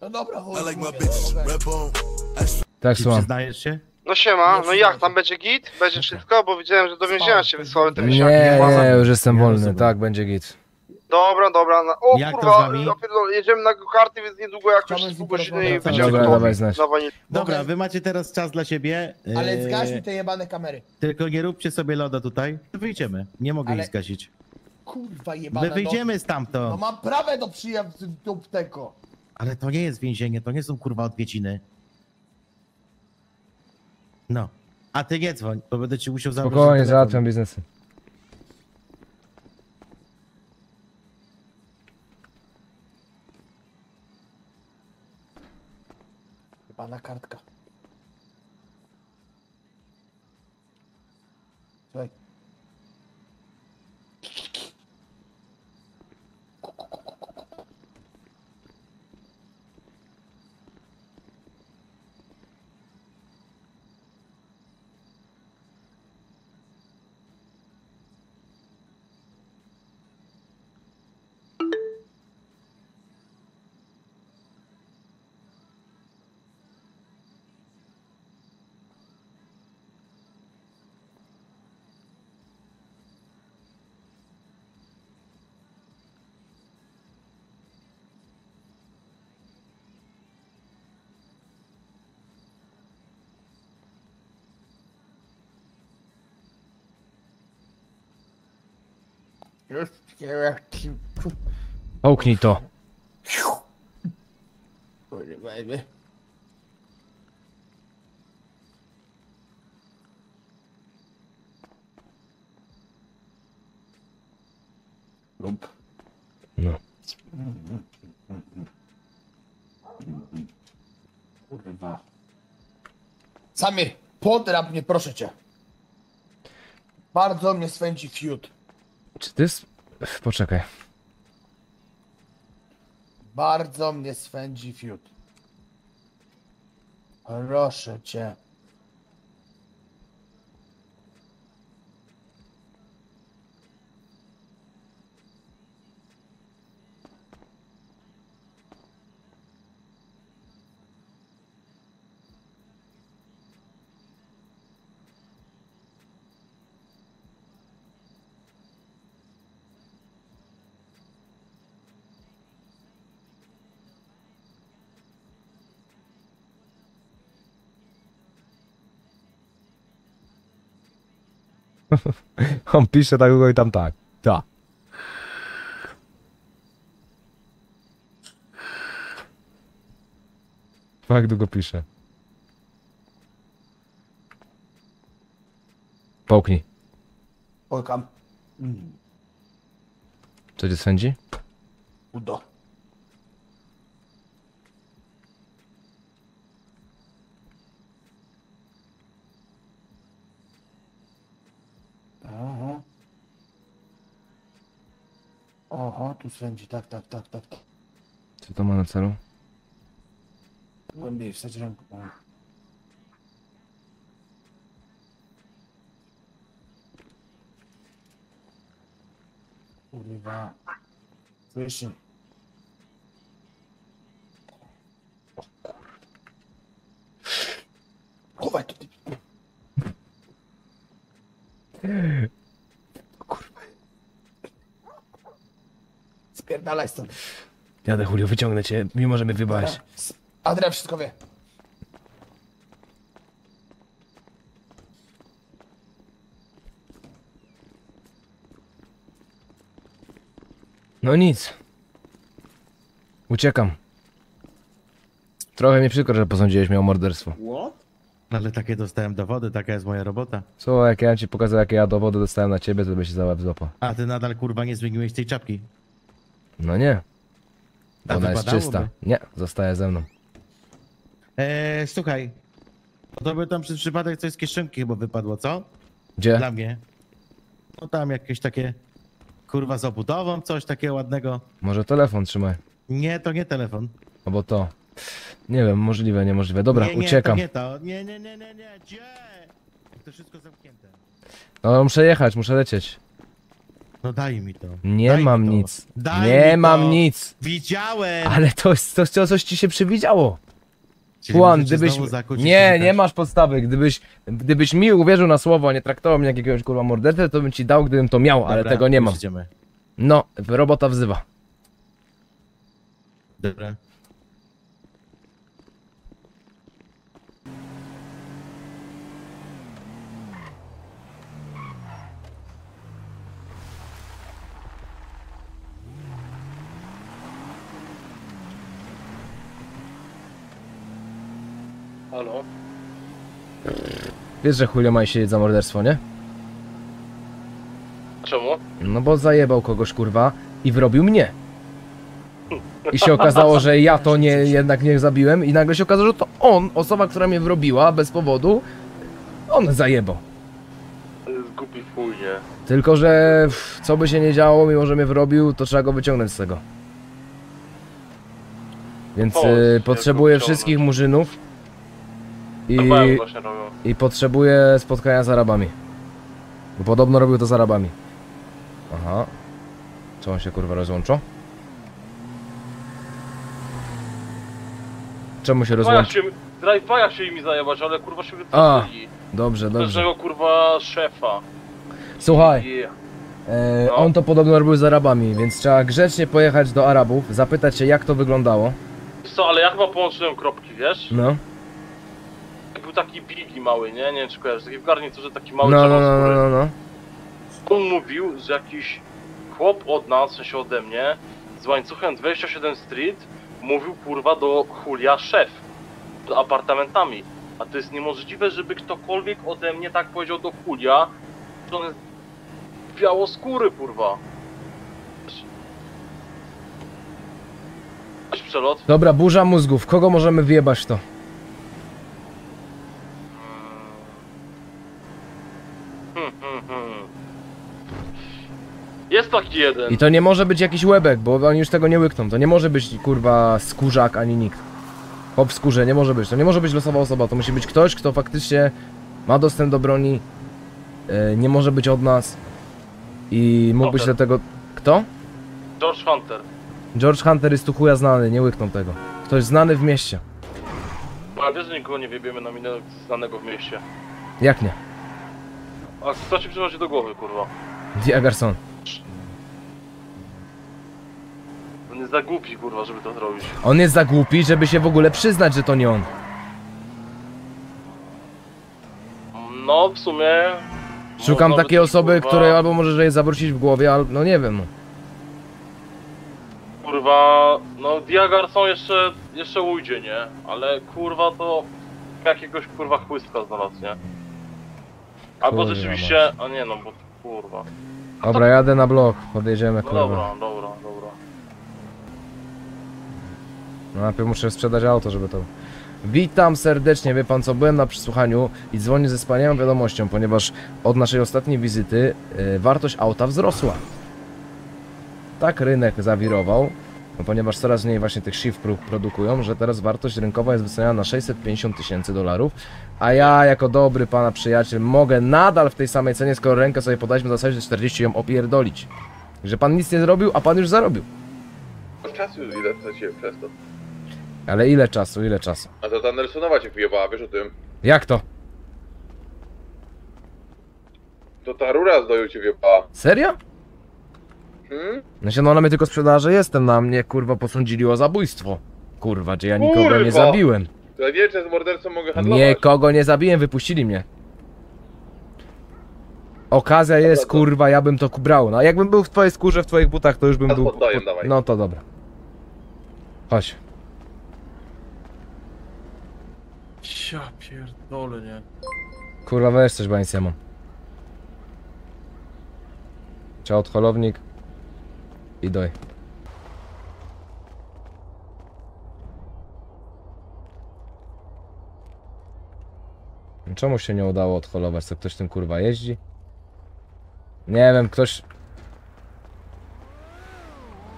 No dobra, my mówię, no, bone. Tak, Czy słucham. przyznajesz się? No siema, Nie no jak, tam będzie git? Będzie wszystko? Bo widziałem, że do więzienia się wysłały te Nie, misiaki. nie, już jestem wolny, tak, będzie git. Dobra, dobra. No. O Jak to z kurwa, wami? ja pierdolę, jedziemy na karty, więc niedługo jakoś Chciałbym z nim i porozmawiać. będziemy Dobra, dawaj znać. na. Dobra, wy macie teraz czas dla siebie. Ale Eee, zgaś mi te jebane kamery. Tylko nie róbcie sobie loda tutaj. Wyjdziemy. Nie mogę Ale- ich zgasić. Kurwa jebane, My wyjdziemy no. No stamtąd. mam prawo do przyjazdu do tego. Ale to nie jest więzienie, to nie są kurwa odwiedziny. No. A ty nie dzwoń, bo będę ci musiał zabrać Spokojnie, telefon. załatwiam biznesy. Jebana kartka. Słuchaj. Połknij to. Jeby. Lump. No. Kurwa. Samir, podrap mnie, proszę cię. Bardzo mnie swędzi fiut. Czy ty... Poczekaj. Bardzo mnie swędzi fiut. Proszę cię. (laughs) On pisze tak długo i tam tak. Tak. Tak długo pisze. Połknij. Polkam. Co cię swędzi? udo. Aha. Oho, tu swędzi, tak, tak, tak, tak. Co to ma na celu? Głębiej wstać ręką. Kurwa. Słyszy. O kurwa. Chowaj to ty. Kurwa. Spierdalaj stąd. Jadę Julio, wyciągnę cię, mimo że mnie wybałeś. Adrian wszystko wie. No nic. Uciekam. Trochę mi przykro, że posądziłeś mnie o morderstwo. Ale takie dostałem dowody, taka jest moja robota. Co, jak ja ci pokazał, jakie ja dowody dostałem na ciebie, to by się za łeb złapał. A ty nadal kurwa nie zmieniłeś tej czapki. No nie. A Ona jest czysta. Nie, zostaje ze mną. Eee, słuchaj. To by tam przez przypadek coś z kieszonki chyba wypadło, co? Gdzie? Dla mnie. No tam jakieś takie kurwa z obudową, coś takiego ładnego. Może telefon trzymaj. Nie, to nie telefon. Albo to. Nie wiem, możliwe, niemożliwe. Dobra, nie, nie, uciekam. To nie to. Nie, nie, nie, nie, nie. Gdzie? To wszystko zamknięte. No muszę jechać, muszę lecieć. No daj mi to. Nie Daj mam to. nic. Daj nie mam to. nic. Widziałem! Ale to, to, to coś ci się przewidziało. Juan, gdybyś... Nie, nie masz podstawy. Gdybyś, gdybyś mi uwierzył na słowo, a nie traktował mnie jak jakiegoś kurwa mordercę, to bym ci dał, gdybym to miał, ale Dobra, tego nie mam. Idziemy. No, robota wzywa. Dobra. Halo? Wiesz, że Julio ma siedzieć za morderstwo, nie? Czemu? No bo zajebał kogoś, kurwa, i wrobił mnie. I się okazało, że ja to nie, jednak nie zabiłem i nagle się okazało, że to on, osoba, która mnie wrobiła bez powodu, on zajebał. To jest głupi chuj, nie? Tylko, że pff, co by się nie działo, mimo że mnie wrobił, to trzeba go wyciągnąć z tego. Więc O, y, potrzebuję wszystkich murzynów i, To robią. i potrzebuję spotkania z Arabami. Bo podobno robił to z Arabami. Aha. Co on się kurwa rozłączył? Czemu się rozłączył? drive'a się imi zajebać, ale kurwa się A. Dobrze, dobrze. Każdego kurwa szefa. Słuchaj, Yeah. e, No. on to podobno robił z Arabami, więc trzeba grzecznie pojechać do Arabów, zapytać się jak to wyglądało. Co, ale ja chyba połączyłem kropki, wiesz? No. Taki Biggie mały, nie? Nie wiem czy kojarzysz, taki w garniturze taki mały No, no, no, no, no. On mówił, że jakiś chłop od nas, w sensie ode mnie, z łańcuchem 27 Street mówił kurwa do Julia szef. Apartamentami. A to jest niemożliwe, żeby ktokolwiek ode mnie tak powiedział do Julia, że on jest białoskóry kurwa. Przelot. Dobra, burza mózgów, kogo możemy wyjebać to? Jest taki jeden. I to nie może być jakiś łebek, bo oni już tego nie łykną. To nie może być kurwa skórzak ani nikt. Hop w skórze, nie może być. To nie może być losowa osoba. To musi być ktoś, kto faktycznie ma dostęp do broni. e, nie może być od nas. I mógł być do tego. Kto? George Hunter. George Hunter jest tu chuja znany, nie łykną tego. Ktoś znany w mieście. Ja wiesz, że nikogo nie wiebiemy na minę znanego w mieście. Jak nie? A kto ci przychodzi do głowy, kurwa? Diagarson. On jest za głupi, kurwa, żeby to zrobić. On jest za głupi, żeby się w ogóle przyznać, że to nie on. No, w sumie... Szukam można by takiej osoby, kurwa, której albo może że je zawrócić w głowie, albo no nie wiem. Kurwa, no Diagarson jeszcze, jeszcze ujdzie, nie? Ale kurwa to jakiegoś kurwa chłystka znalazł, nie? Albo Kurwa rzeczywiście, a nie no, bo kurwa. Dobra, jadę na blok, podjedziemy No kurwa. dobra, dobra, dobra. No najpierw muszę sprzedać auto, żeby to... Witam serdecznie, wie pan co, byłem na przesłuchaniu i dzwonię ze wspaniałą wiadomością, ponieważ od naszej ostatniej wizyty y, wartość auta wzrosła. Tak rynek zawirował, no ponieważ coraz mniej właśnie tych shift pro produkują, że teraz wartość rynkowa jest wyceniana na 650 tysięcy dolarów, a ja jako dobry pana przyjaciel mogę nadal w tej samej cenie, skoro rękę sobie podaliśmy na zasadzie 40 ją opierdolić. Że pan nic nie zrobił, a pan już zarobił. Czasu ile straciłem przez to. Ale ile czasu, ile czasu? A to ta Nelsonowa cię wyjebała, wiesz o tym? Jak to? To ta rura z doju cię wyjebała. Serio? Hmm? No się no ona mnie tylko sprzedała, że jestem, na mnie kurwa posądzili o zabójstwo. Kurwa, gdzie ja nikogo nie Kurwa! zabiłem. To ja nie wiem, czy z mordercą mogę handlować. Nikogo nie zabiłem, wypuścili mnie. Okazja jest, to- kurwa, ja bym to brał. No jakbym był w twojej skórze, w twoich butach, to już bym był... poddaję. No to dobra. Chodź. Ja pierdolę, nie. Kurwa, weź coś, bo nic mam. Ciao, odholownik. I doj. Czemu się nie udało odholować? Co ktoś tym kurwa jeździ? Nie wiem, ktoś...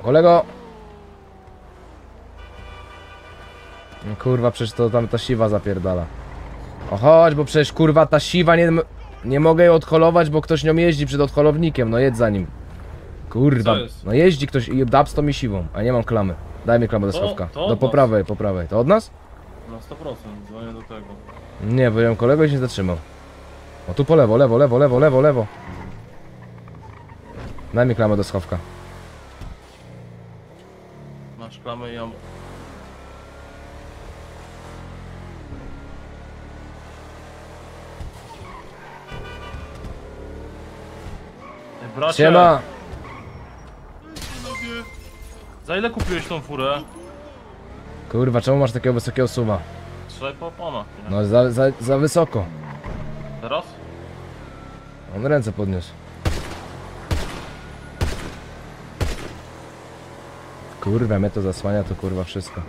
Kolego! No Kurwa, przecież to tam ta siwa zapierdala. O chodź, bo przecież kurwa ta siwa nie, nie mogę jej odholować, bo ktoś nią jeździ przed odholownikiem, no jedź za nim. Kurwa, Co jest? no jeździ ktoś i daps to mi siwą, a nie mam klamy. Daj mi klamę do To- schowka. to od Do po nas. prawej, po prawej. To od nas? Na 100%, dzwonię do tego. Nie, bo ją kolego się nie zatrzymał. O tu po lewo, lewo, lewo, lewo, lewo, lewo. Daj mi klamę do schowka. Masz klamę i ją... bracie, Siema! za ile kupiłeś tą furę? Kurwa, czemu masz takiego wysokiego suwa? Trzej po oponach? No za, za, za wysoko. Teraz? On ręce podniósł. Kurwa, mnie to zasłania, to kurwa wszystko.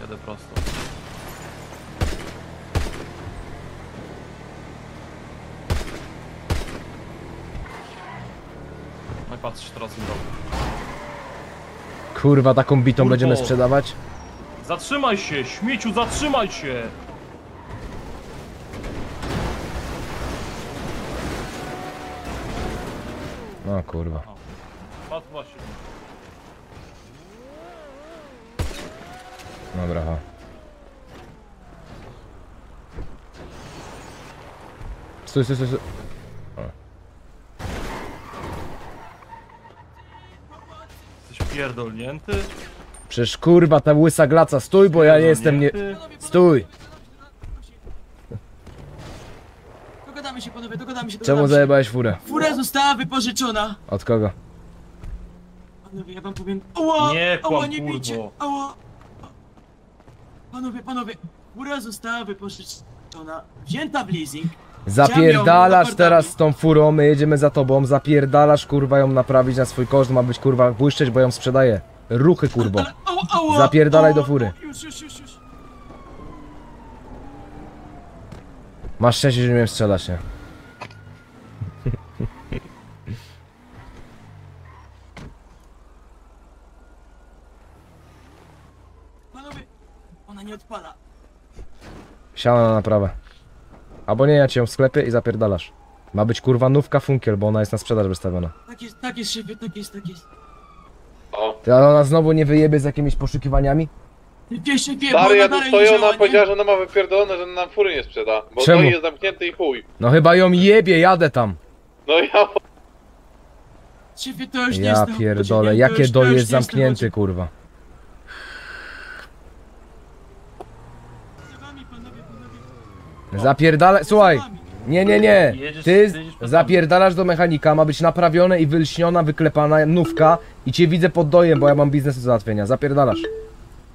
Jadę prosto. No i patrz teraz im robię. Kurwa, taką bitą Kurwo. będziemy sprzedawać? Zatrzymaj się, śmieciu, zatrzymaj się! No kurwa. Patrz właśnie. Dobra, ha. Stój, stój, stój, stój. Pierdolnięty? Przecież kurwa, ta łysa glaca, stój, bo ja nie jestem nie... Stój! Dogadamy się panowie, dogadamy się, Czemu się. zajebałeś furę? Fura została wypożyczona. Od kogo? Panowie, ja wam powiem... Ała, Nie ała, kłam, nie kurwo. bijcie, ała. Panowie, panowie, fura została wypożyczona, wzięta w leasing. Zapierdalasz teraz z tą furą, my jedziemy za tobą, zapierdalasz kurwa ją naprawić na swój koszt, ma być kurwa błyszczeć, bo ją sprzedaję. Ruchy ała, Zapierdalaj do fury. Masz szczęście, że nie umiem strzelać, nie? Panowie, ona nie odpala. Siana na naprawę. Albo nie, ja cię ją w sklepie i zapierdalasz. Ma być kurwa nówka funkiel, bo ona jest na sprzedaż wystawiona. Tak jest, tak jest, szefie, tak jest, tak jest. Ty, ale ona znowu nie wyjebie z jakimiś poszukiwaniami? Wiesz, szefie, bo Stary, ona ja tu dalej stoję, ona powiedziała, że ona ma wypierdolone, że nam fury nie sprzeda. Bo Czemu? to jest zamknięty i chuj. No chyba ją jebie, jadę tam. No ja... Szefie, to już nie Ja jest pierdolę, to jakie już- to doj już jest nie zamknięty kurwa. Zapierdala... Słuchaj! Nie, nie, nie! Ty zapierdalasz do mechanika, ma być naprawione i wylśniona, wyklepana nówka i cię widzę pod dojem, bo ja mam biznes do załatwienia. Zapierdalasz.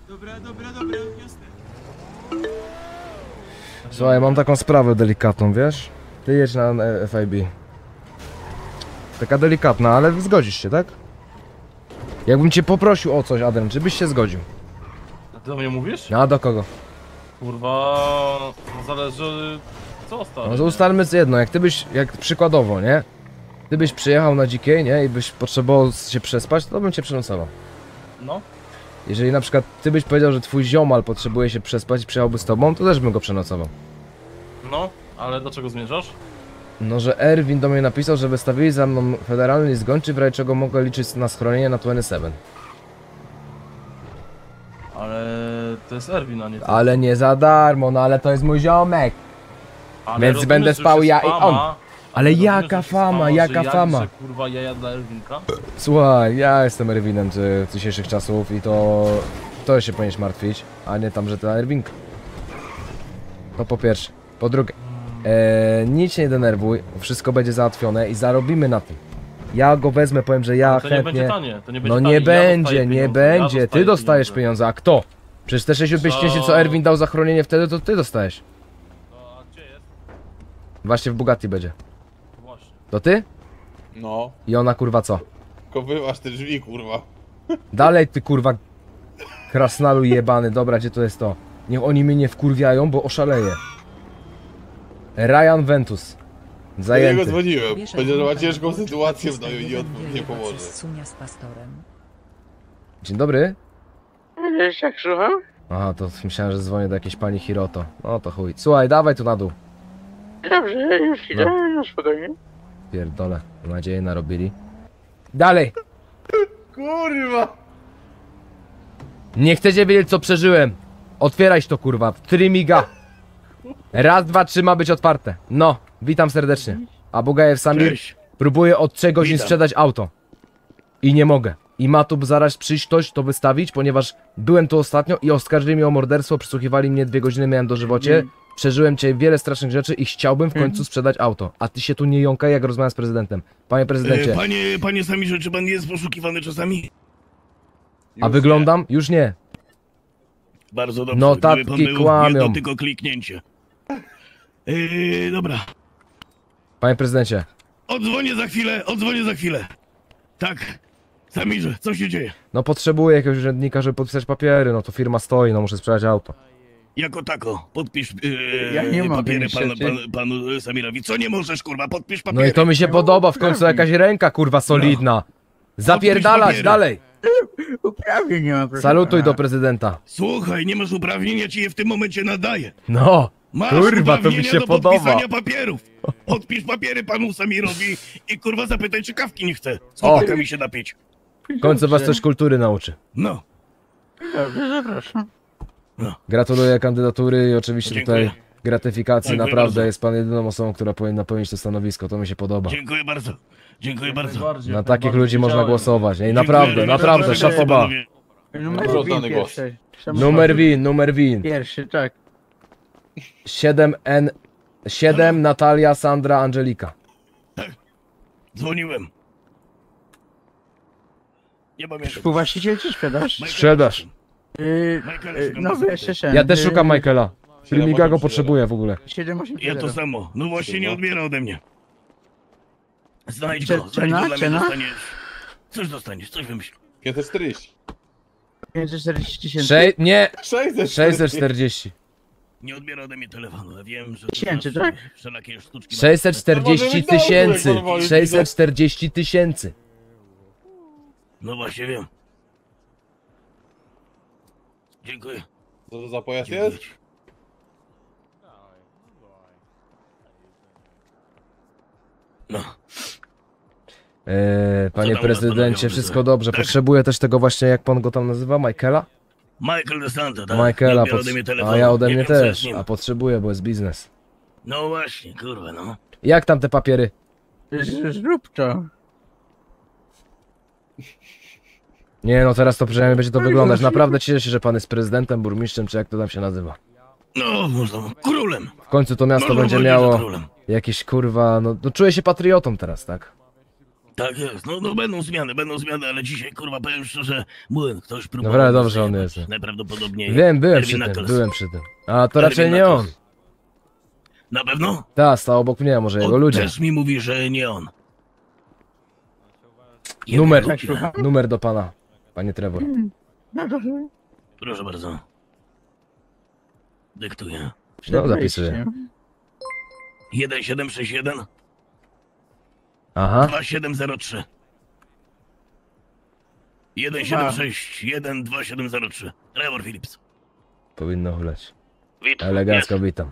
Dobra, dobra, dobra, jasne. Słuchaj, mam taką sprawę delikatną, wiesz? Ty jedź na FIB. Taka delikatna, ale zgodzisz się, tak? Jakbym cię poprosił o coś, Adrian, czy byś się zgodził? A ty do mnie mówisz? A do kogo? Kurwa... Zależy... Co? No to ustalmy co jedno, jak ty byś, jak przykładowo, nie? Ty byś przyjechał na dzikiej, nie? I byś potrzebował się przespać, to bym cię przenocował. No. Jeżeli na przykład ty byś powiedział, że twój ziomal potrzebuje się przespać i przyjechałby z tobą, to też bym go przenocował. No, ale do czego zmierzasz? No, że Erwin do mnie napisał, że wystawili za mną federalny list gończy, w razie czego mogę liczyć na schronienie na 27. Ale to jest Erwin, a nie ty. Ale nie za darmo, no ale to jest mój ziomek. Ale więc rozumiesz, będę że spał ja i on. ale rozumiesz, jaka że jest fama, że jaka ja fama. liczę, kurwa jaja dla Erwinka? Słuchaj, ja jestem Erwinem z dzisiejszych czasów i to... To się powinieneś martwić, a nie tam, że to Erwink. To po pierwsze. Po drugie, e, nic się nie denerwuj, wszystko będzie załatwione i zarobimy na tym. Ja go wezmę, powiem, że ja Ale to nie chętnie... będzie tanie, to nie będzie no tanie, nie ja będzie, nie pieniądze, ja będzie, ty dostajesz pieniądze. pieniądze, a kto? Przecież te 65 tysięcy, co Erwin dał za chronienie wtedy, to ty dostałeś. No, a gdzie jest? Właśnie w Bugatti będzie. Właśnie. To ty? No, I ona kurwa co? tylko wyważ te drzwi, kurwa. (laughs) Dalej ty kurwa krasnalu jebany, dobra, gdzie to jest to? Niech oni mnie nie wkurwiają, bo oszaleję. Ryan Ventus. Do niego Zajęty. dzwoniłem. Będzie, że ma ciężką sytuację w domu i nie, nie pomoże. Dzień dobry. Wiesz, jak słucham? Aha, to myślałem, że dzwonię do jakiejś pani Hiroto. No to chuj. Słuchaj, dawaj tu na dół. Dobrze, już idę, No. no spokojnie. Pierdolę. Mam nadzieję narobili. Dalej. Kurwa! Nie chcecie wiedzieć, co przeżyłem. Otwieraj to, kurwa. Trymiga. Raz, dwa, trzy ma być otwarte. No, witam serdecznie. Abugajew Samir Cześć. próbuje od czegoś mi Witam. sprzedać auto. I nie mogę. I ma tu zaraz przyjść ktoś to wystawić, ponieważ byłem tu ostatnio i oskarżyli mnie o morderstwo, przesłuchiwali mnie dwie godziny, miałem dożywocie. Przeżyłem cię wiele strasznych rzeczy i chciałbym w końcu sprzedać auto. A ty się tu nie jąkaj, jak rozmawiam z prezydentem. Panie prezydencie, E, panie, panie Samirze, czy pan nie jest poszukiwany czasami? a wyglądam? Już nie. Bardzo dobrze. Notatki Gdyby pan był kłamią. Jedno tylko kliknięcie. Yy, dobra. Panie prezydencie, Odzwonię za chwilę, odzwonię za chwilę. Tak. Samirze, co się dzieje? no potrzebuję jakiegoś urzędnika, żeby podpisać papiery, no to firma stoi, no muszę sprzedać auto. Jako tako, podpisz yy, Ja nie mogę papiery panu, panu, panu Samirowi. Co nie możesz, kurwa? Podpisz papiery. No i to mi się podoba, w końcu jakaś ręka kurwa solidna. Zapierdalać papiery. dalej! (laughs) Uprawnień nie ma, proszę Salutuj pana. do prezydenta. Słuchaj, nie masz uprawnień, ja ci je w tym momencie nadaję. No, Masz kurwa, to mi uprawnienia się do podoba. podpisania papierów. Podpisz papiery panu Samirowi i kurwa zapytaj, czy kawki nie chce. Z O. chłopakami się napić. W końcu was coś kultury nauczy. No, Dobrze, zapraszam. Gratuluję kandydatury i oczywiście Dziękuję. tutaj gratyfikacji. Dziękuję Naprawdę bardzo. jest pan jedyną osobą, która powinna pełnić to stanowisko. To mi się podoba. dziękuję bardzo. Dziękuję bardzo. Na takich ludzi można głosować. Ej, Dziękuję. naprawdę, naprawdę, Dziękuję, panowie. Numer win pierwszy. Numer win, numer win. Pierwszy, tak. 7N... 7 Natalia Sandra Angelika. Dzwoniłem. Nie pamiętam. Współwłaściciel czy sprzedaż? Sprzedaż. Yy, yy, nowy. SSN. Ja też szukam Michaela. Filmiga go potrzebuję w ogóle. 780. Ja to samo. No właśnie nie odbiera ode mnie. Znajdź Cze- go, znajdź cena? go dla mnie Cena? dostaniesz. Coś dostaniesz, coś wymyśl. 540. 540 tysięcy. Sze nie! 640. 640. Nie odbiera ode mnie telefonu, ja wiem, że... Tysięcy, to tak? Wszelakie sztuczki... 640 tysięcy. 640 tysięcy. No właśnie wiem. Dziękuję. Co to za pojazd Dziękuję jest? ci. No, Eee, panie tam prezydencie, wszystko dobrze. tak? Potrzebuję też tego właśnie, jak pan go tam nazywa, Michaela? Michael DeSanta, tak? nie Michaela, pot... ode mnie telefonu. a ja ode nie mnie wiem, co jest też, nim. a potrzebuję, bo jest biznes. No właśnie, kurwa, no. Jak tam te papiery? Z- Zrób to. Nie no, teraz to przynajmniej będzie to wyglądać. Naprawdę cieszę się, że pan jest prezydentem, burmistrzem, czy jak to tam się nazywa. No, można, królem. W końcu to miasto Można będzie powiedzieć, że miało królem. Jakieś kurwa, no, no czuję się patriotą teraz, tak? Tak jest, no, no będą zmiany, będą zmiany, ale dzisiaj, kurwa, powiem szczerze, młyn, ktoś próbował... Dobra, dobrze on jest. Najprawdopodobniej... Wiem, byłem przy tym, byłem przy tym. A to raczej nie on. Na pewno? Ta, stał obok mnie, może jego ludzie. też mi mówi, że nie on. Numer, ludzie. numer do pana, panie Trevor. No. Proszę bardzo. Dyktuję. No, zapisuję. 1761 Aha, 2703 176 12703 Trevor Phillips. powinno hulać. Witam. Elegancko Jest. witam.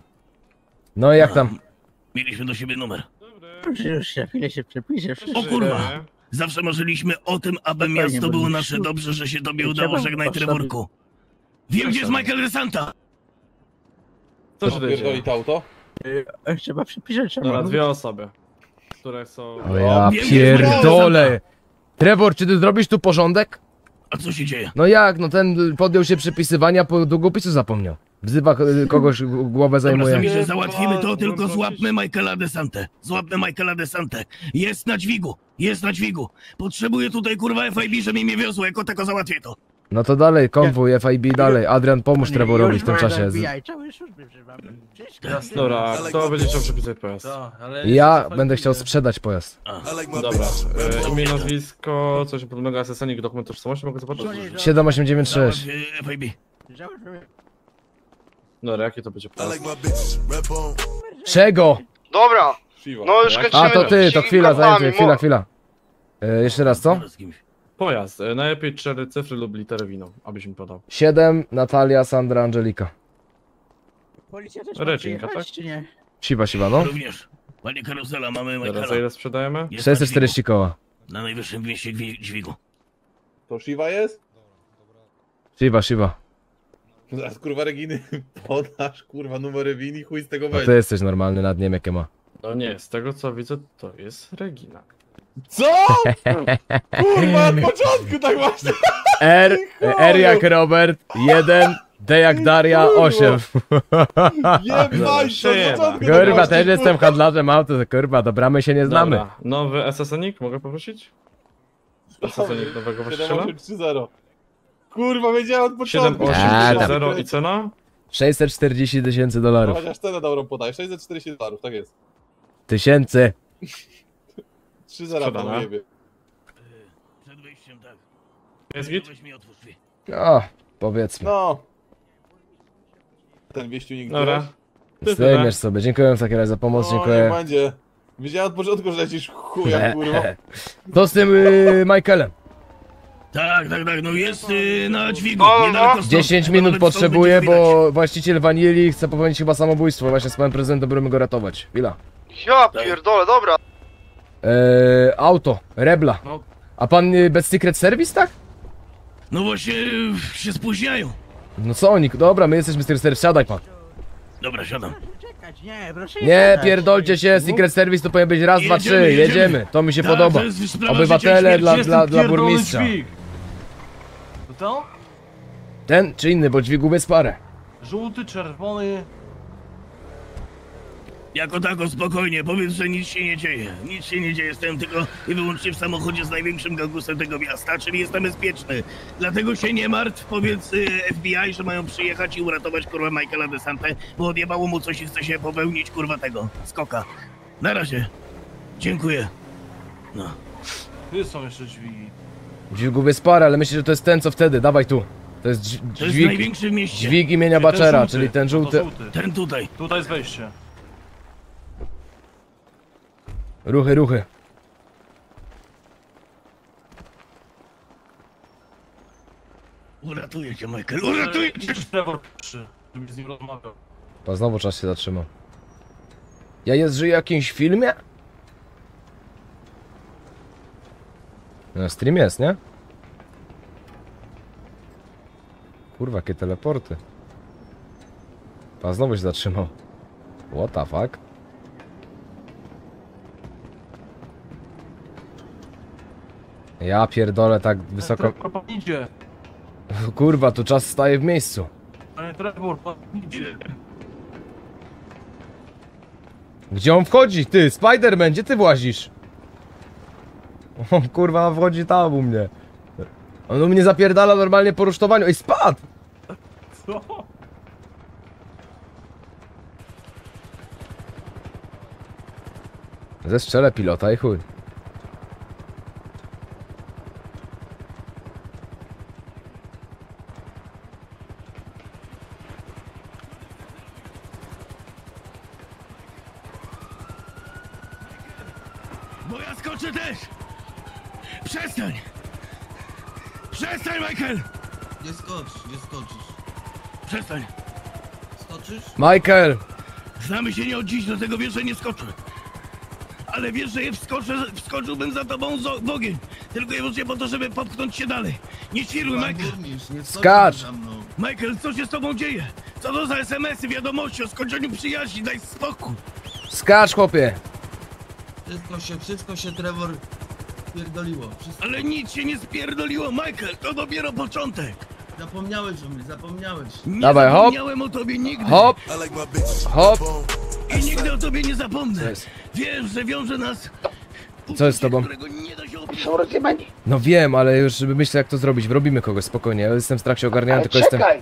No i jak tam? Mieliśmy do siebie numer. Już, już za chwilę się przepiszę. O kurwa! Zawsze marzyliśmy o tym, aby miasto było nasze dobrze, że się tobie Trzeba udało, żegnaj postawić- Trevorku. Wiem, gdzie jest Michael DeSanta! Co się pierdoli to auto? Yy, Trzeba przepisać, trzeba. Dobra, dwie osoby, które są... O ja pierdolę. Trevor, czy ty zrobisz tu porządek? A co się dzieje? No jak, no ten podjął się przepisywania, po długopisu zapomniał. Wzywa y, kogoś, głowę Dobra, zajmuje. Samirze, załatwimy to, tylko złapmy Michaela DeSante. Złapmy Michaela DeSante. Jest na dźwigu, jest na dźwigu. Potrzebuję tutaj kurwa FIB, żeby mnie wiozło, jako tako załatwię to. No to dalej, konwój, FIB dalej. Adrian, pomóż Trevorowi w tym czasie. Z- całe służby. Wszystko. Dobra, kto będzie chciał przepisać pojazd? Ja będę chciał sprzedać pojazd. Dobra, e, imię, nazwisko, coś podobnego, asesonik, dokument tożsamości mogę zobaczyć? 7896. FIB. Dobra, jakie to będzie pojazd? Czego? Dobra, no już kończymy. A to ty, to chwila, zajęcie, chwila, chwila. E, jeszcze raz, co? Pojazd, e, najlepiej cztery cyfry lub literę winą, abyś mi podał. 7, Natalia, Sandra, Angelika. Policja też ma Recinka, przyjechać, tak? czy nie? Siwa, siwa, no. Również. Panie karuzela, mamy Michaela. za ile sprzedajemy? Jest na 640 koła. dźwigu. Na najwyższym mieście dźwi- dźwigu. To Shiva jest? Siwa, siwa. Zaraz kurwa Reginy (laughs) podasz kurwa numery win i chuj z tego No będzie. ty jesteś normalny, nad nim jakie ma. No nie, z tego co widzę, to jest Regina. Co? (laughs) Kurwa, od początku tak właśnie. (laughs) R, R jak Robert, 1, D jak Daria, 8. (laughs) Jebaj, to od początku tak Kurwa, właśnie, też jestem handlarzem auto, to kurwa, dobra, my się nie znamy. Dobra, nowy SSNik, mogę poprosić? SSNik nowego właściciela? 7830. Kurwa, wiedziałem od początku. 7830 i cena? 640 tysięcy No dolarów. chociaż cenę dobrą podaj, 640 dolarów, tak jest. Tysięcy. 3 zera Sprzedane. panu jebie. Przed wyjściem, tak. Jest git? Weź mi otwórz drzwi. O, powiedzmy. No. Ten wieściu nigdy. Dobra. Zdejmiesz sobie. Dziękuję w takim razie za pomoc, No, nie dziękuję. będzie. Wiedziałem od początku, że lecisz chuja, kurwa. (laughs) Co z tym y, Michaelem? Tak, tak, tak, no jest y, na dźwigu. Niedaleko stąd. 10 Chyba minut nawet stąd potrzebuję, będzie widać. bo właściciel Wanili chce popełnić chyba samobójstwo. Właśnie z panem prezydentem będziemy go ratować. Chwila. Ja pierdolę, dobra. Eee, auto, Rebla. No. A pan y, bez Secret Service, tak? No właśnie y, się spóźniają. No co oni? Dobra, my jesteśmy Secret Service, siadaj pan. Dobra, siadam. Czekać, nie, proszę Nie, pierdolcie się, Secret Service to powinien być raz, dwa, Jedziemy, trzy, jedziemy. jedziemy. To mi się Tak, podoba. to jest sprawa życia i Obywatele śmierci. dla, dla, dla pierdolony burmistrza. dźwig. To to? Ten czy inny, bo dźwigów jest parę. Żółty, czerwony. Jako tako spokojnie, powiedz, że nic się nie dzieje. Nic się nie dzieje, jestem tylko i wyłącznie w samochodzie z największym gangusem tego miasta, czyli jestem bezpieczny. Dlatego się nie martw, powiedz y, FBI, że mają przyjechać i uratować kurwa Michaela DeSante, bo odjebało mu coś i chce się popełnić kurwa tego, skoka. Na razie. Dziękuję. No. Tu są jeszcze drzwi. Dźwigów jest parę, ale myślę, że to jest ten, co wtedy. Dawaj tu. To jest dź- To jest dźwig, największy w mieście. dźwig imienia Baczera, żółty. czyli ten No to żółty. Ten tutaj. Tutaj jest wejście. Ruchy, ruchy. Uratuję cię, Michael, uratuję cię! Trevor żebyś z nim rozmawiał. Pa, znowu czas się zatrzymał. Ja jest żyję w jakimś filmie? No, stream jest, nie? Kurwa, jakie teleporty. Pa, znowu się zatrzymał. What the fuck? Ja pierdolę tak wysoko... Idzie. (laughs) Kurwa, tu czas staje w miejscu. Panie Trevor, idzie. Gdzie on wchodzi? Ty, Spiderman, gdzie ty włazisz? (laughs) O kurwa, on wchodzi tam u mnie. On u mnie zapierdala normalnie po rusztowaniu. Ej, spadł! Co? Zestrzelę pilota i chuj. Michael! Znamy się nie od dziś, do tego wiesz, że nie skoczę. Ale wiesz, że je wskoczę, wskoczyłbym za tobą z w ogień. Tylko i wyłącznie po to, żeby popchnąć się dalej. Nie świruj, Michael! burmistrz, nie skoczysz Skacz! za mną. Michael, co się z tobą dzieje? Co to za SMS-y, wiadomości o skończeniu przyjaźni? Daj spokój! Skacz, chłopie! Wszystko się, wszystko się Trevor pierdoliło. Wszystko. Ale nic się nie spierdoliło, Michael! To dopiero początek! Zapomniałeś o mnie, zapomniałeś. Nie Dawaj, hop. zapomniałem o tobie nigdy! Hop! Hop! I nigdy o tobie nie zapomnę! Jest. Wiesz, że wiąże nas Co jest z tobą? Są rozjebani. No wiem, ale już myślę jak to zrobić. Robimy kogoś spokojnie. Ja jestem w trakcie ogarniania, Ale tylko jestem... czekaj.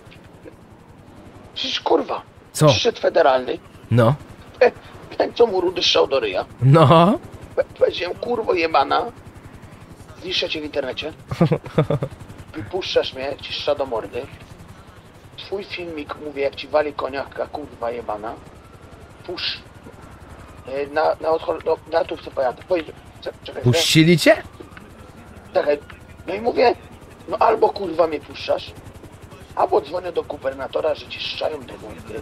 Przecież kurwa. Co? Przyszedł federalny. No. E, Ten co mu rudy strzał do ryja. No. Pe- Powiedziałem kurwo jebana. Zniszczę cię w internecie. (laughs) Wypuszczasz mnie, ci strza do mordy. Twój filmik mówi jak ci wali koniaka kurwa jebana. Pusz. E, Na, na odchod... No, na tu chcę pojadę. Pojedź. Czekaj. Puścili cię? Czekaj. No i mówię, no albo kurwa mnie puszczasz, albo dzwonię do gubernatora, że ci szczają te mordy.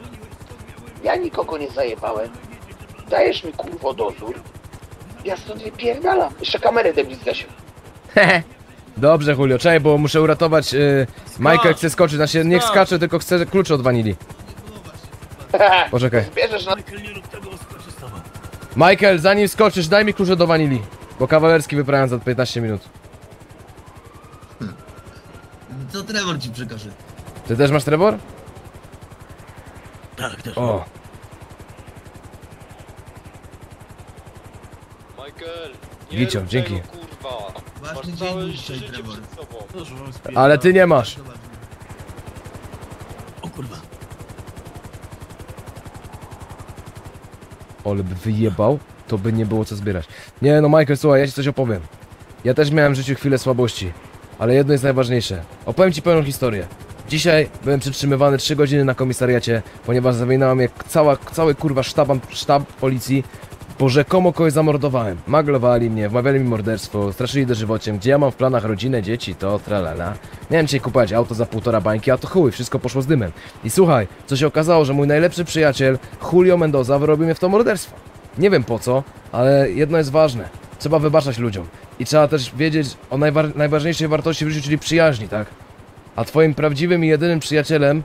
Ja nikogo nie zajebałem. Dajesz mi kurwo dozór. Ja stąd wypierdalam. Jeszcze kamerę debil zgasił. (laughs) (laughs) Dobrze, Julio, czekaj, bo muszę uratować... Yy, Michael chce skoczyć, znaczy niech skacze, tylko chce klucze od wanili. (laughs) Poczekaj. Bierzesz na... Michael, zanim skoczysz, daj mi klucze do wanili. Bo kawalerski wyprawiam za 15 minut. Co Trevor ci przekaże? Ty też masz Trevor? Tak, też. O. Michael, Wicio, dzięki. Kurwa. Ważny dzień dzisiaj, Trevor. Ale ty nie masz. O kurwa. Ole by wyjebał, to by nie było co zbierać. Nie no Michael, słuchaj, ja ci coś opowiem. Ja też miałem w życiu chwilę słabości, ale jedno jest najważniejsze. Opowiem ci pełną historię. Dzisiaj byłem przytrzymywany 3 godziny na komisariacie, ponieważ zawinęła mnie cała, cały kurwa sztab, sztab policji, bo rzekomo kogoś zamordowałem. Maglowali mnie, wmawiali mi morderstwo, straszyli dożywociem, gdzie ja mam w planach rodzinę, dzieci, to tralala. Miałem dzisiaj kupować auto za półtora bańki, a to chuj, wszystko poszło z dymem. I słuchaj, co się okazało, że mój najlepszy przyjaciel, Julio Mendoza, wyrobił mnie w to morderstwo. Nie wiem po co, ale jedno jest ważne. Trzeba wybaczać ludziom. I trzeba też wiedzieć o najwa- najważniejszej wartości w życiu, czyli przyjaźni, tak? A twoim prawdziwym i jedynym przyjacielem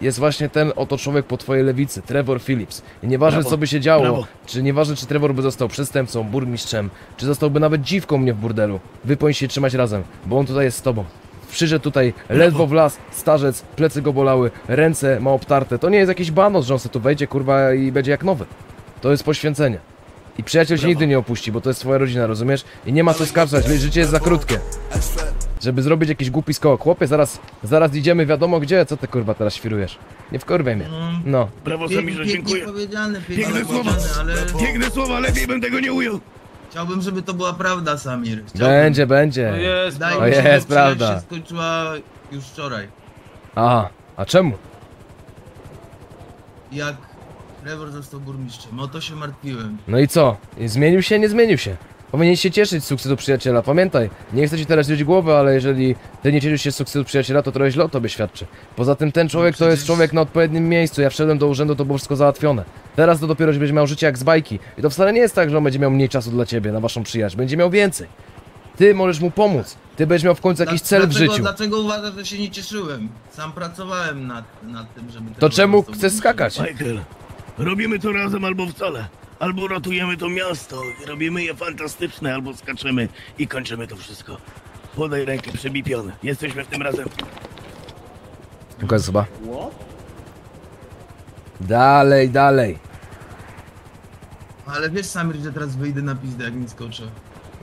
jest właśnie ten oto człowiek po twojej lewicy, Trevor Phillips. I nieważne Brawo, co by się działo, brawo. czy nieważne czy Trevor by został przestępcą, burmistrzem, czy zostałby nawet dziwką mnie w burdelu, wy powinniście się trzymać razem, bo on tutaj jest z tobą. Przyszedł tutaj, ledwo w las, starzec, plecy go bolały, ręce ma obtarte. To nie jest jakiś banos, że on se tu wejdzie, kurwa, i będzie jak nowy. To jest poświęcenie. I przyjaciel cię nigdy nie opuści, bo to jest twoja rodzina, rozumiesz? I nie ma co skarżać, życie jest za krótkie. Żeby zrobić jakiś głupi skok. Chłopie, zaraz, zaraz idziemy wiadomo gdzie, co ty kurwa teraz świrujesz? Nie wkurwaj mnie. No. Brawo Pięk- Samirze, dziękuję. powiedziane, Piękne słowa, ale... piękne słowa, lepiej bym tego nie ujął. Chciałbym, żeby to była prawda, Samir. Chciałbym. Będzie, będzie. To mi się, że jest przyjaźń prawda. się skończyła już wczoraj. Aha, a czemu? Jak Trevor został burmistrzem. O to się martwiłem. No i co? Zmienił się, nie zmienił się. Powinieneś się cieszyć z sukcesu przyjaciela. Pamiętaj, nie chcę ci teraz liczyć głowy, ale jeżeli ty nie cieszysz się z sukcesu przyjaciela, to trochę źle o tobie świadczy. Poza tym ten człowiek to jest człowiek na odpowiednim miejscu. Ja wszedłem do urzędu, to było wszystko załatwione. Teraz to dopiero będzie miał życie jak z bajki. I to wcale nie jest tak, że on będzie miał mniej czasu dla ciebie, na waszą przyjaźń. Będzie miał więcej. Ty możesz mu pomóc. Ty będziesz miał w końcu jakiś Dla- cel w dlaczego, życiu. Dlaczego uważasz, że się nie cieszyłem? Sam pracowałem nad, nad tym, żeby... To czemu chcesz skakać? Michael, robimy to razem albo wcale. Albo ratujemy to miasto i robimy je fantastyczne, albo skaczemy i kończymy to wszystko. Podaj rękę, przybij piony. Jesteśmy w tym razem. Pokaż chyba. Dalej, dalej. Ale wiesz, Samir, że teraz wyjdę na pizdę, jak nie skoczę.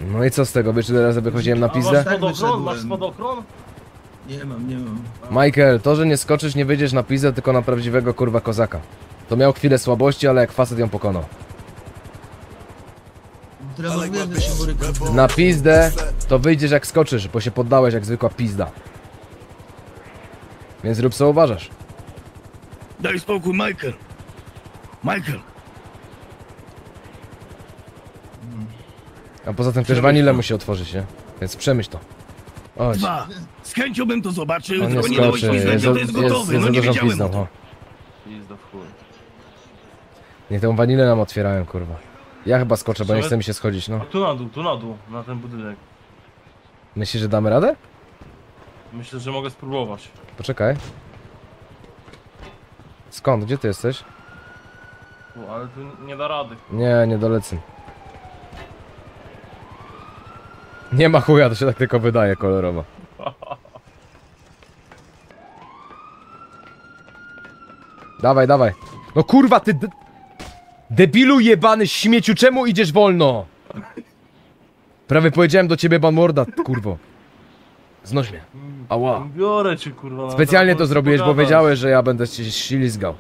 No i co z tego? Wiesz, ile razy wychodziłem na pizdę? Tak Spadochron, masz spadochron? Nie mam, nie mam. Michael, to, że nie skoczysz, nie wyjdziesz na pizdę, tylko na prawdziwego kurwa kozaka. To miał chwilę słabości, ale jak facet ją pokonał. Na pizdę to wyjdziesz jak skoczysz, bo się poddałeś jak zwykła pizda. Więc rób co uważasz. Daj spokój, Michael. Michael, A poza tym też wanilę musi otworzyć, nie? Więc przemyśl to. Chodź. dwa. Z chęcią bym to zobaczył, On nie tylko nie dałeś skoczy, mi znać, jest, że to jest, jest jest, gotowy. jest No za nie dużą wiedziałem pizdą. Pizdo w chuj. Niech tą wanilę nam otwierają, kurwa. Ja chyba skoczę, bo nie Nawet- chce mi się schodzić, no. A tu na dół, tu na dół, na ten budynek. Myślisz, że damy radę? Myślę, że mogę spróbować. Poczekaj. Skąd? Gdzie ty jesteś? U, ale tu nie da rady. Nie, nie dolecę. Nie ma chuja, to się tak tylko wydaje kolorowo. (laughs) Dawaj, dawaj. No kurwa, ty... debilu jebany śmieciu, czemu idziesz wolno? Prawie powiedziałem do ciebie ban morda, kurwo. Znoś mnie. Ała. Biorę cię kurwa. Specjalnie to zrobiłeś, bo wiedziałeś, że ja będę cię ślizgał.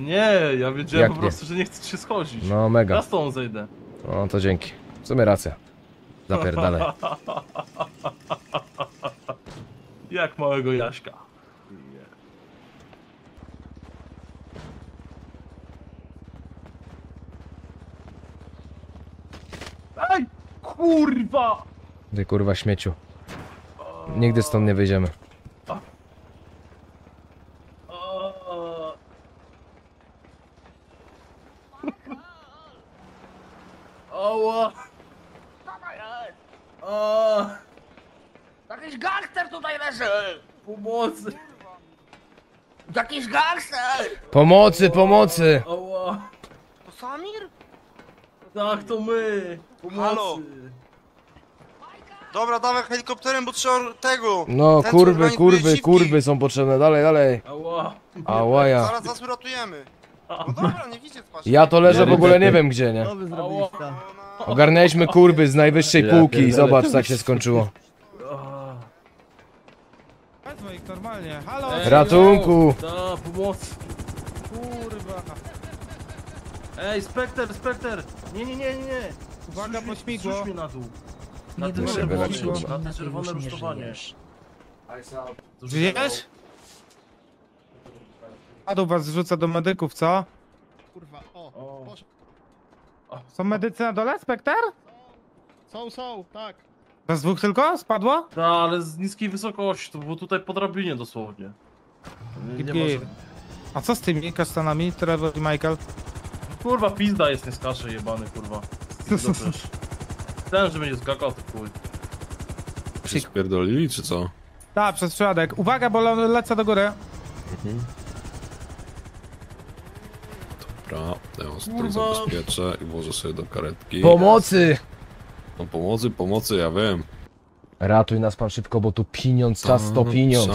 Nie, ja wiedziałem Jak po nie? prostu, że nie chcę się schodzić. No, mega. Ja z tą zejdę. No to dzięki. W sumie racja. Zapierdalaj. (laughs) Jak małego Jaśka. Ej! Kurwa! Ty kurwa śmieciu. Nigdy stąd nie wyjdziemy. Ała! O, Jakiś gangster tutaj leży! pomocy! Jakiś gangster! Pomocy, pomocy! Ała! To Samir? Tak, to my! Pomocy! Halo? Dobra, dawaj helikopterem, bo trzeba tego. No Ten, co kurwy, kurwy, kurwy są potrzebne. Dalej, dalej. Ała! Ała Zaraz was uratujemy. No dobra, nie widzicie twarz. Ja to leżę w ogóle nie wiem gdzie, nie? Ogarnialiśmy kurwy z najwyższej Ja półki i pierdolę. zobacz, tak się skończyło. Wezmę ich normalnie. Halo! Ratunku! Da, pomoc! Kurwa! Ej, Spekter, Spekter! Nie, nie, nie, nie, nie! Uwaga, Zrzuć- pośmigło. zrzuć mnie na dół. Na Nie ten muszę czerwony, wyleczyć. na ten czerwone rusztowanie. Żyjesz? Adu was zrzuca do medyków, co? Kurwa, o, poszło. Są medycy na dole, Spekter? Są, są, tak. Was dwóch tylko? Spadło? Da, ale z niskiej wysokości, to było tutaj po drabinie dosłownie. Nie, nie Git. ma... A co z tymi kasztanami, Trevor i Michael? Kurwa, pizda jest, nie skacze jebany, kurwa. (laughs) Dobrze. Ten, że będzie skakał, to chuj. Się spierdolili, czy co? Tak, przez przypadek. Uwaga, bo le lecę do góry. Mhm. Dobra, tutaj Kurwa. zabezpieczę i włożę sobie do karetki. Pomocy! No pomocy, pomocy, ja wiem. Ratuj nas pan szybko, bo tu pieniądz, czas to A, pieniądz.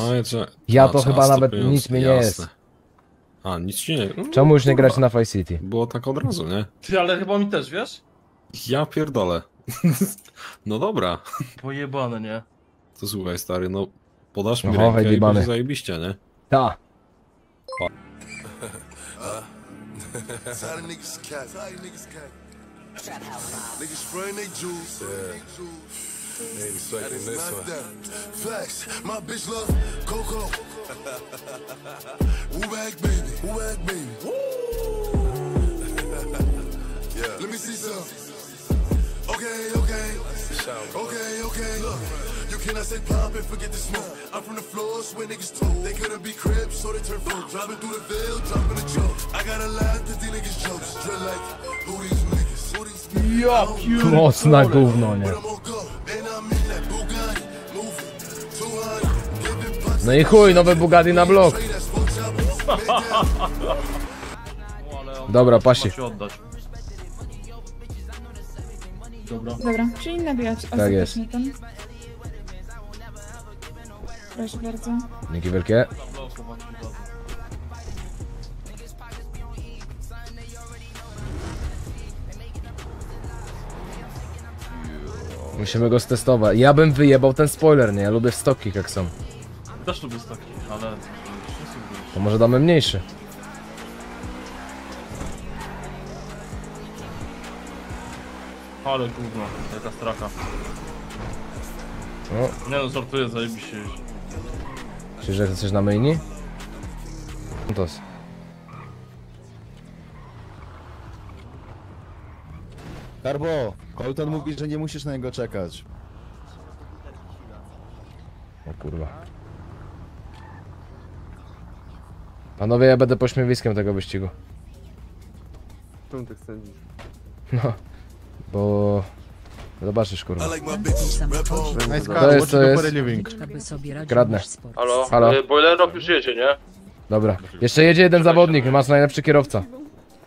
Ja to czas chyba nawet pieniądz, nic mi nie jasne. A, nic ci nie... no, Czemu już nie kurwa. grać na Five City? Było tak od razu, nie? Ty, ale chyba mi też, wiesz? Ja pierdolę. (laughs) no dobra. Pojebane, nie? To słuchaj, stary, no podasz mi Oho, rękę i hejbany. będzie zajebiście, nie? Ta. (laughs) Niggas cat. Tired of niggas cat. Niggas spraying they juice. They expecting this one. Facts. My bitch love Coco. Woo back baby. Woo back baby. yeah. Let me see some. Okay, okay. Okay, okay. Look, you cannot say pop and forget the smoke. I'm from the floors where niggas told. They couldn't be cribs, so they turn folk. Driving through the veil, dropping a joke. I gotta laugh at these niggas jokes. Drill like, who these niggas? Who these niggas? Ja pierdolę. Mocna gówno, nie? No i chuj, nowe Bugatti na blok. Dobra, pasi. Dobra. Dobra, czyli nabijać Tak jest. ten. Proszę bardzo. Dzięki wielkie. Musimy go stestować. Ja bym wyjebał ten spoiler, nie? Ja lubię w stoki jak są. Też lubię staki, ale... To może damy mniejszy. Ale gówno, taka straka. No, Nie no, żartuję, zajebiście już. czy że chcesz na myjni? No to jest. Karbo, Colton mówi, że nie musisz na niego czekać. O kurwa. Panowie, ja będę pośmiewiskiem tego wyścigu. Czemu tak sądzisz? No, bo... Zobaczysz, kurwa. To jest, to jest... Kradnę. Halo? Halo? Y, już jedzie, nie? Dobra. Jeszcze jedzie jeden zawodnik, masz najlepszy kierowca.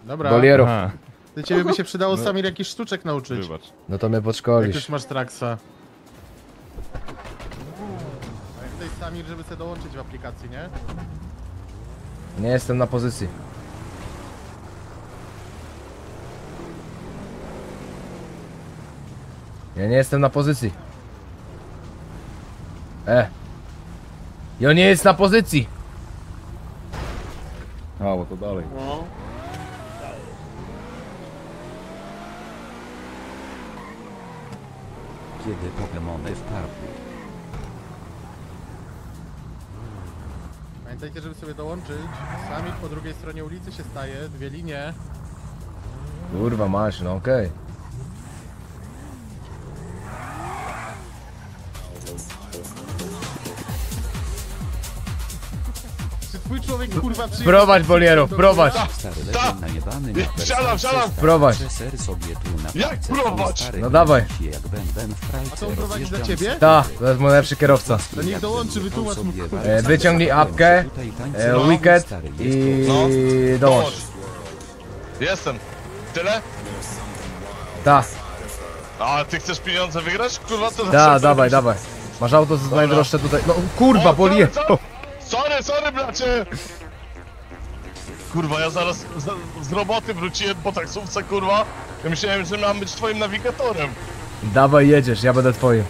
Dobra. Bolierów. Aha. Ty ciebie by się przydało Samir jakiś sztuczek nauczyć. No to mnie Jak podszkolisz. już masz traksa. A jak ktoś Samir, żeby sobie dołączyć w aplikacji, nie? Nie jestem na pozycji. Ja nie jestem na pozycji. E. Ja nie jest na pozycji. A, bo to dalej. No. Kiedy Pokemony w parku? Pamiętajcie, żeby sobie dołączyć. Sami po drugiej stronie ulicy się staje, dwie linie. Kurwa masz, no okej. Czy twój człowiek kurwa przyjdzie? Prowadź Bolierów, prowadź. Stary najebany na Wsiadam, wsiadam. Prowadź. Ser sobie tu na Jak palce, prowadź? stary No dawaj. się Jak w A to on prowadzi za rozjeżdżam ciebie? Ta, to jest mój najlepszy kierowca. To niech dołączy, wytłumacz mu kurwa. E, wyciągnij apkę, e, wicket i No. dołącz. Jestem. Tyle? Ta, A ty chcesz pieniądze wygrać? Kurwa, to ta, dawaj, dawaj. Masz auto z najdroższe tutaj. No kurwa, boli. Sorry, sorry, bracie! Kurwa, ja zaraz z, z roboty wróciłem po taksówce, kurwa. Ja myślałem, że mam być twoim nawigatorem. Dawaj jedziesz, ja będę twoim.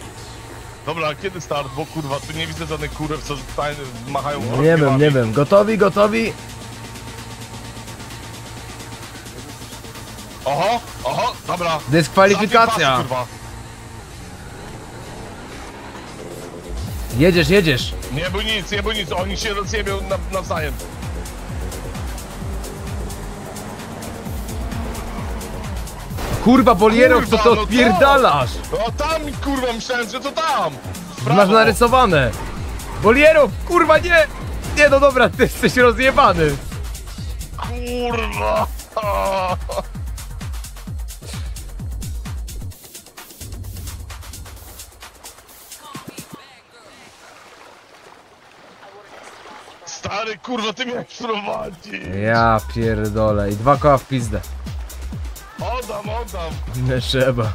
Dobra, a kiedy start? Bo kurwa, tu nie widzę żadnych kurew, co tutaj machają No, nie wiem, nie wiem. Gotowi, gotowi? Oho, oho, dobra. Dyskwalifikacja. Pas, kurwa. Jedziesz, jedziesz. Nie bój nic, nie bój nic, oni się rozjebią na, nawzajem. Kurwa, Bolierów, co to no odpierdalasz? No tam, kurwa, myślałem, że to tam. Masz narysowane. Bolierów, kurwa, nie! Nie, no dobra, ty jesteś rozjebany. Kurwa. Kurwa, ty mnie prowadzi. Ja pierdolę. I dwa koła w pizdę. Oddam, oddam. Nie trzeba.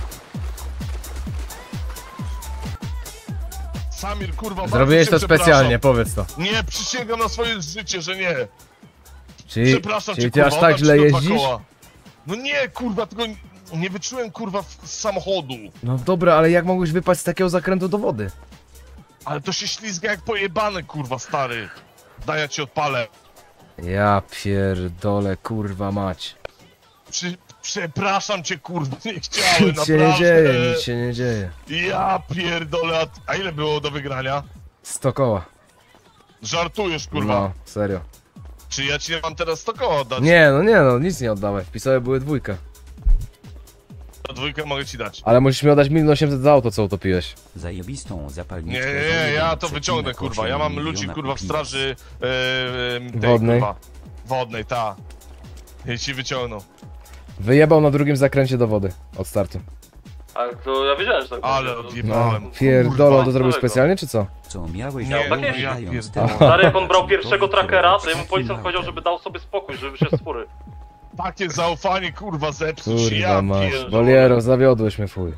Samir, kurwa, bardzo Zrobiłeś cię to specjalnie, powiedz to. Nie, przysięgam na swoje życie, że nie. Czyli, Przepraszam czyli cię, ty kurwa, aż tak oddam źle ci te dwa jeździsz? koła. No nie, kurwa, tylko nie wyczułem, kurwa, z samochodu. No dobra, ale jak mogłeś wypaść z takiego zakrętu do wody? Ale to się ślizga jak pojebane, kurwa, stary. Daj, ja ci odpalę. Ja pierdolę, kurwa mać. Przy, przepraszam cię, kurwa, nie (laughs) chciałem, Nic się naprawdę. nie dzieje, nic się nie dzieje. Ja pierdolę, a, ile było do wygrania? 100 koła. Żartujesz, kurwa. No, serio. Czy ja ci mam teraz 100 koła oddać? Nie, no nie no, nic nie oddawaj. Wpisane były dwójkę. Dwójkę mogę ci dać. Ale musisz mi oddać 1 800 za auto, co utopiłeś. Zajebistą Nie, zapalniczkę. nie, nie, ja to wyciągnę, kurwa. Ja mam ludzi, kurwa, w straży e, tej, Wodnej. Kurwa, wodnej, ta. I ci wyciągną. Wyjebał na drugim zakręcie do wody. Od startu. Ale to ja wiedziałem, że tak Ale odjebałem. Pierdolą, to zrobił specjalnie, czy co? Co miałeś ja dając pierdolę. temu Stary, jak on brał pierwszego trackera, to jemu policjant powiedział, żeby dał sobie spokój, żeby się spory. Takie zaufanie, kurwa, zepsuć. Kurwa ja masz. pierdolę. Bolierów, zawiodłeś mnie fuj.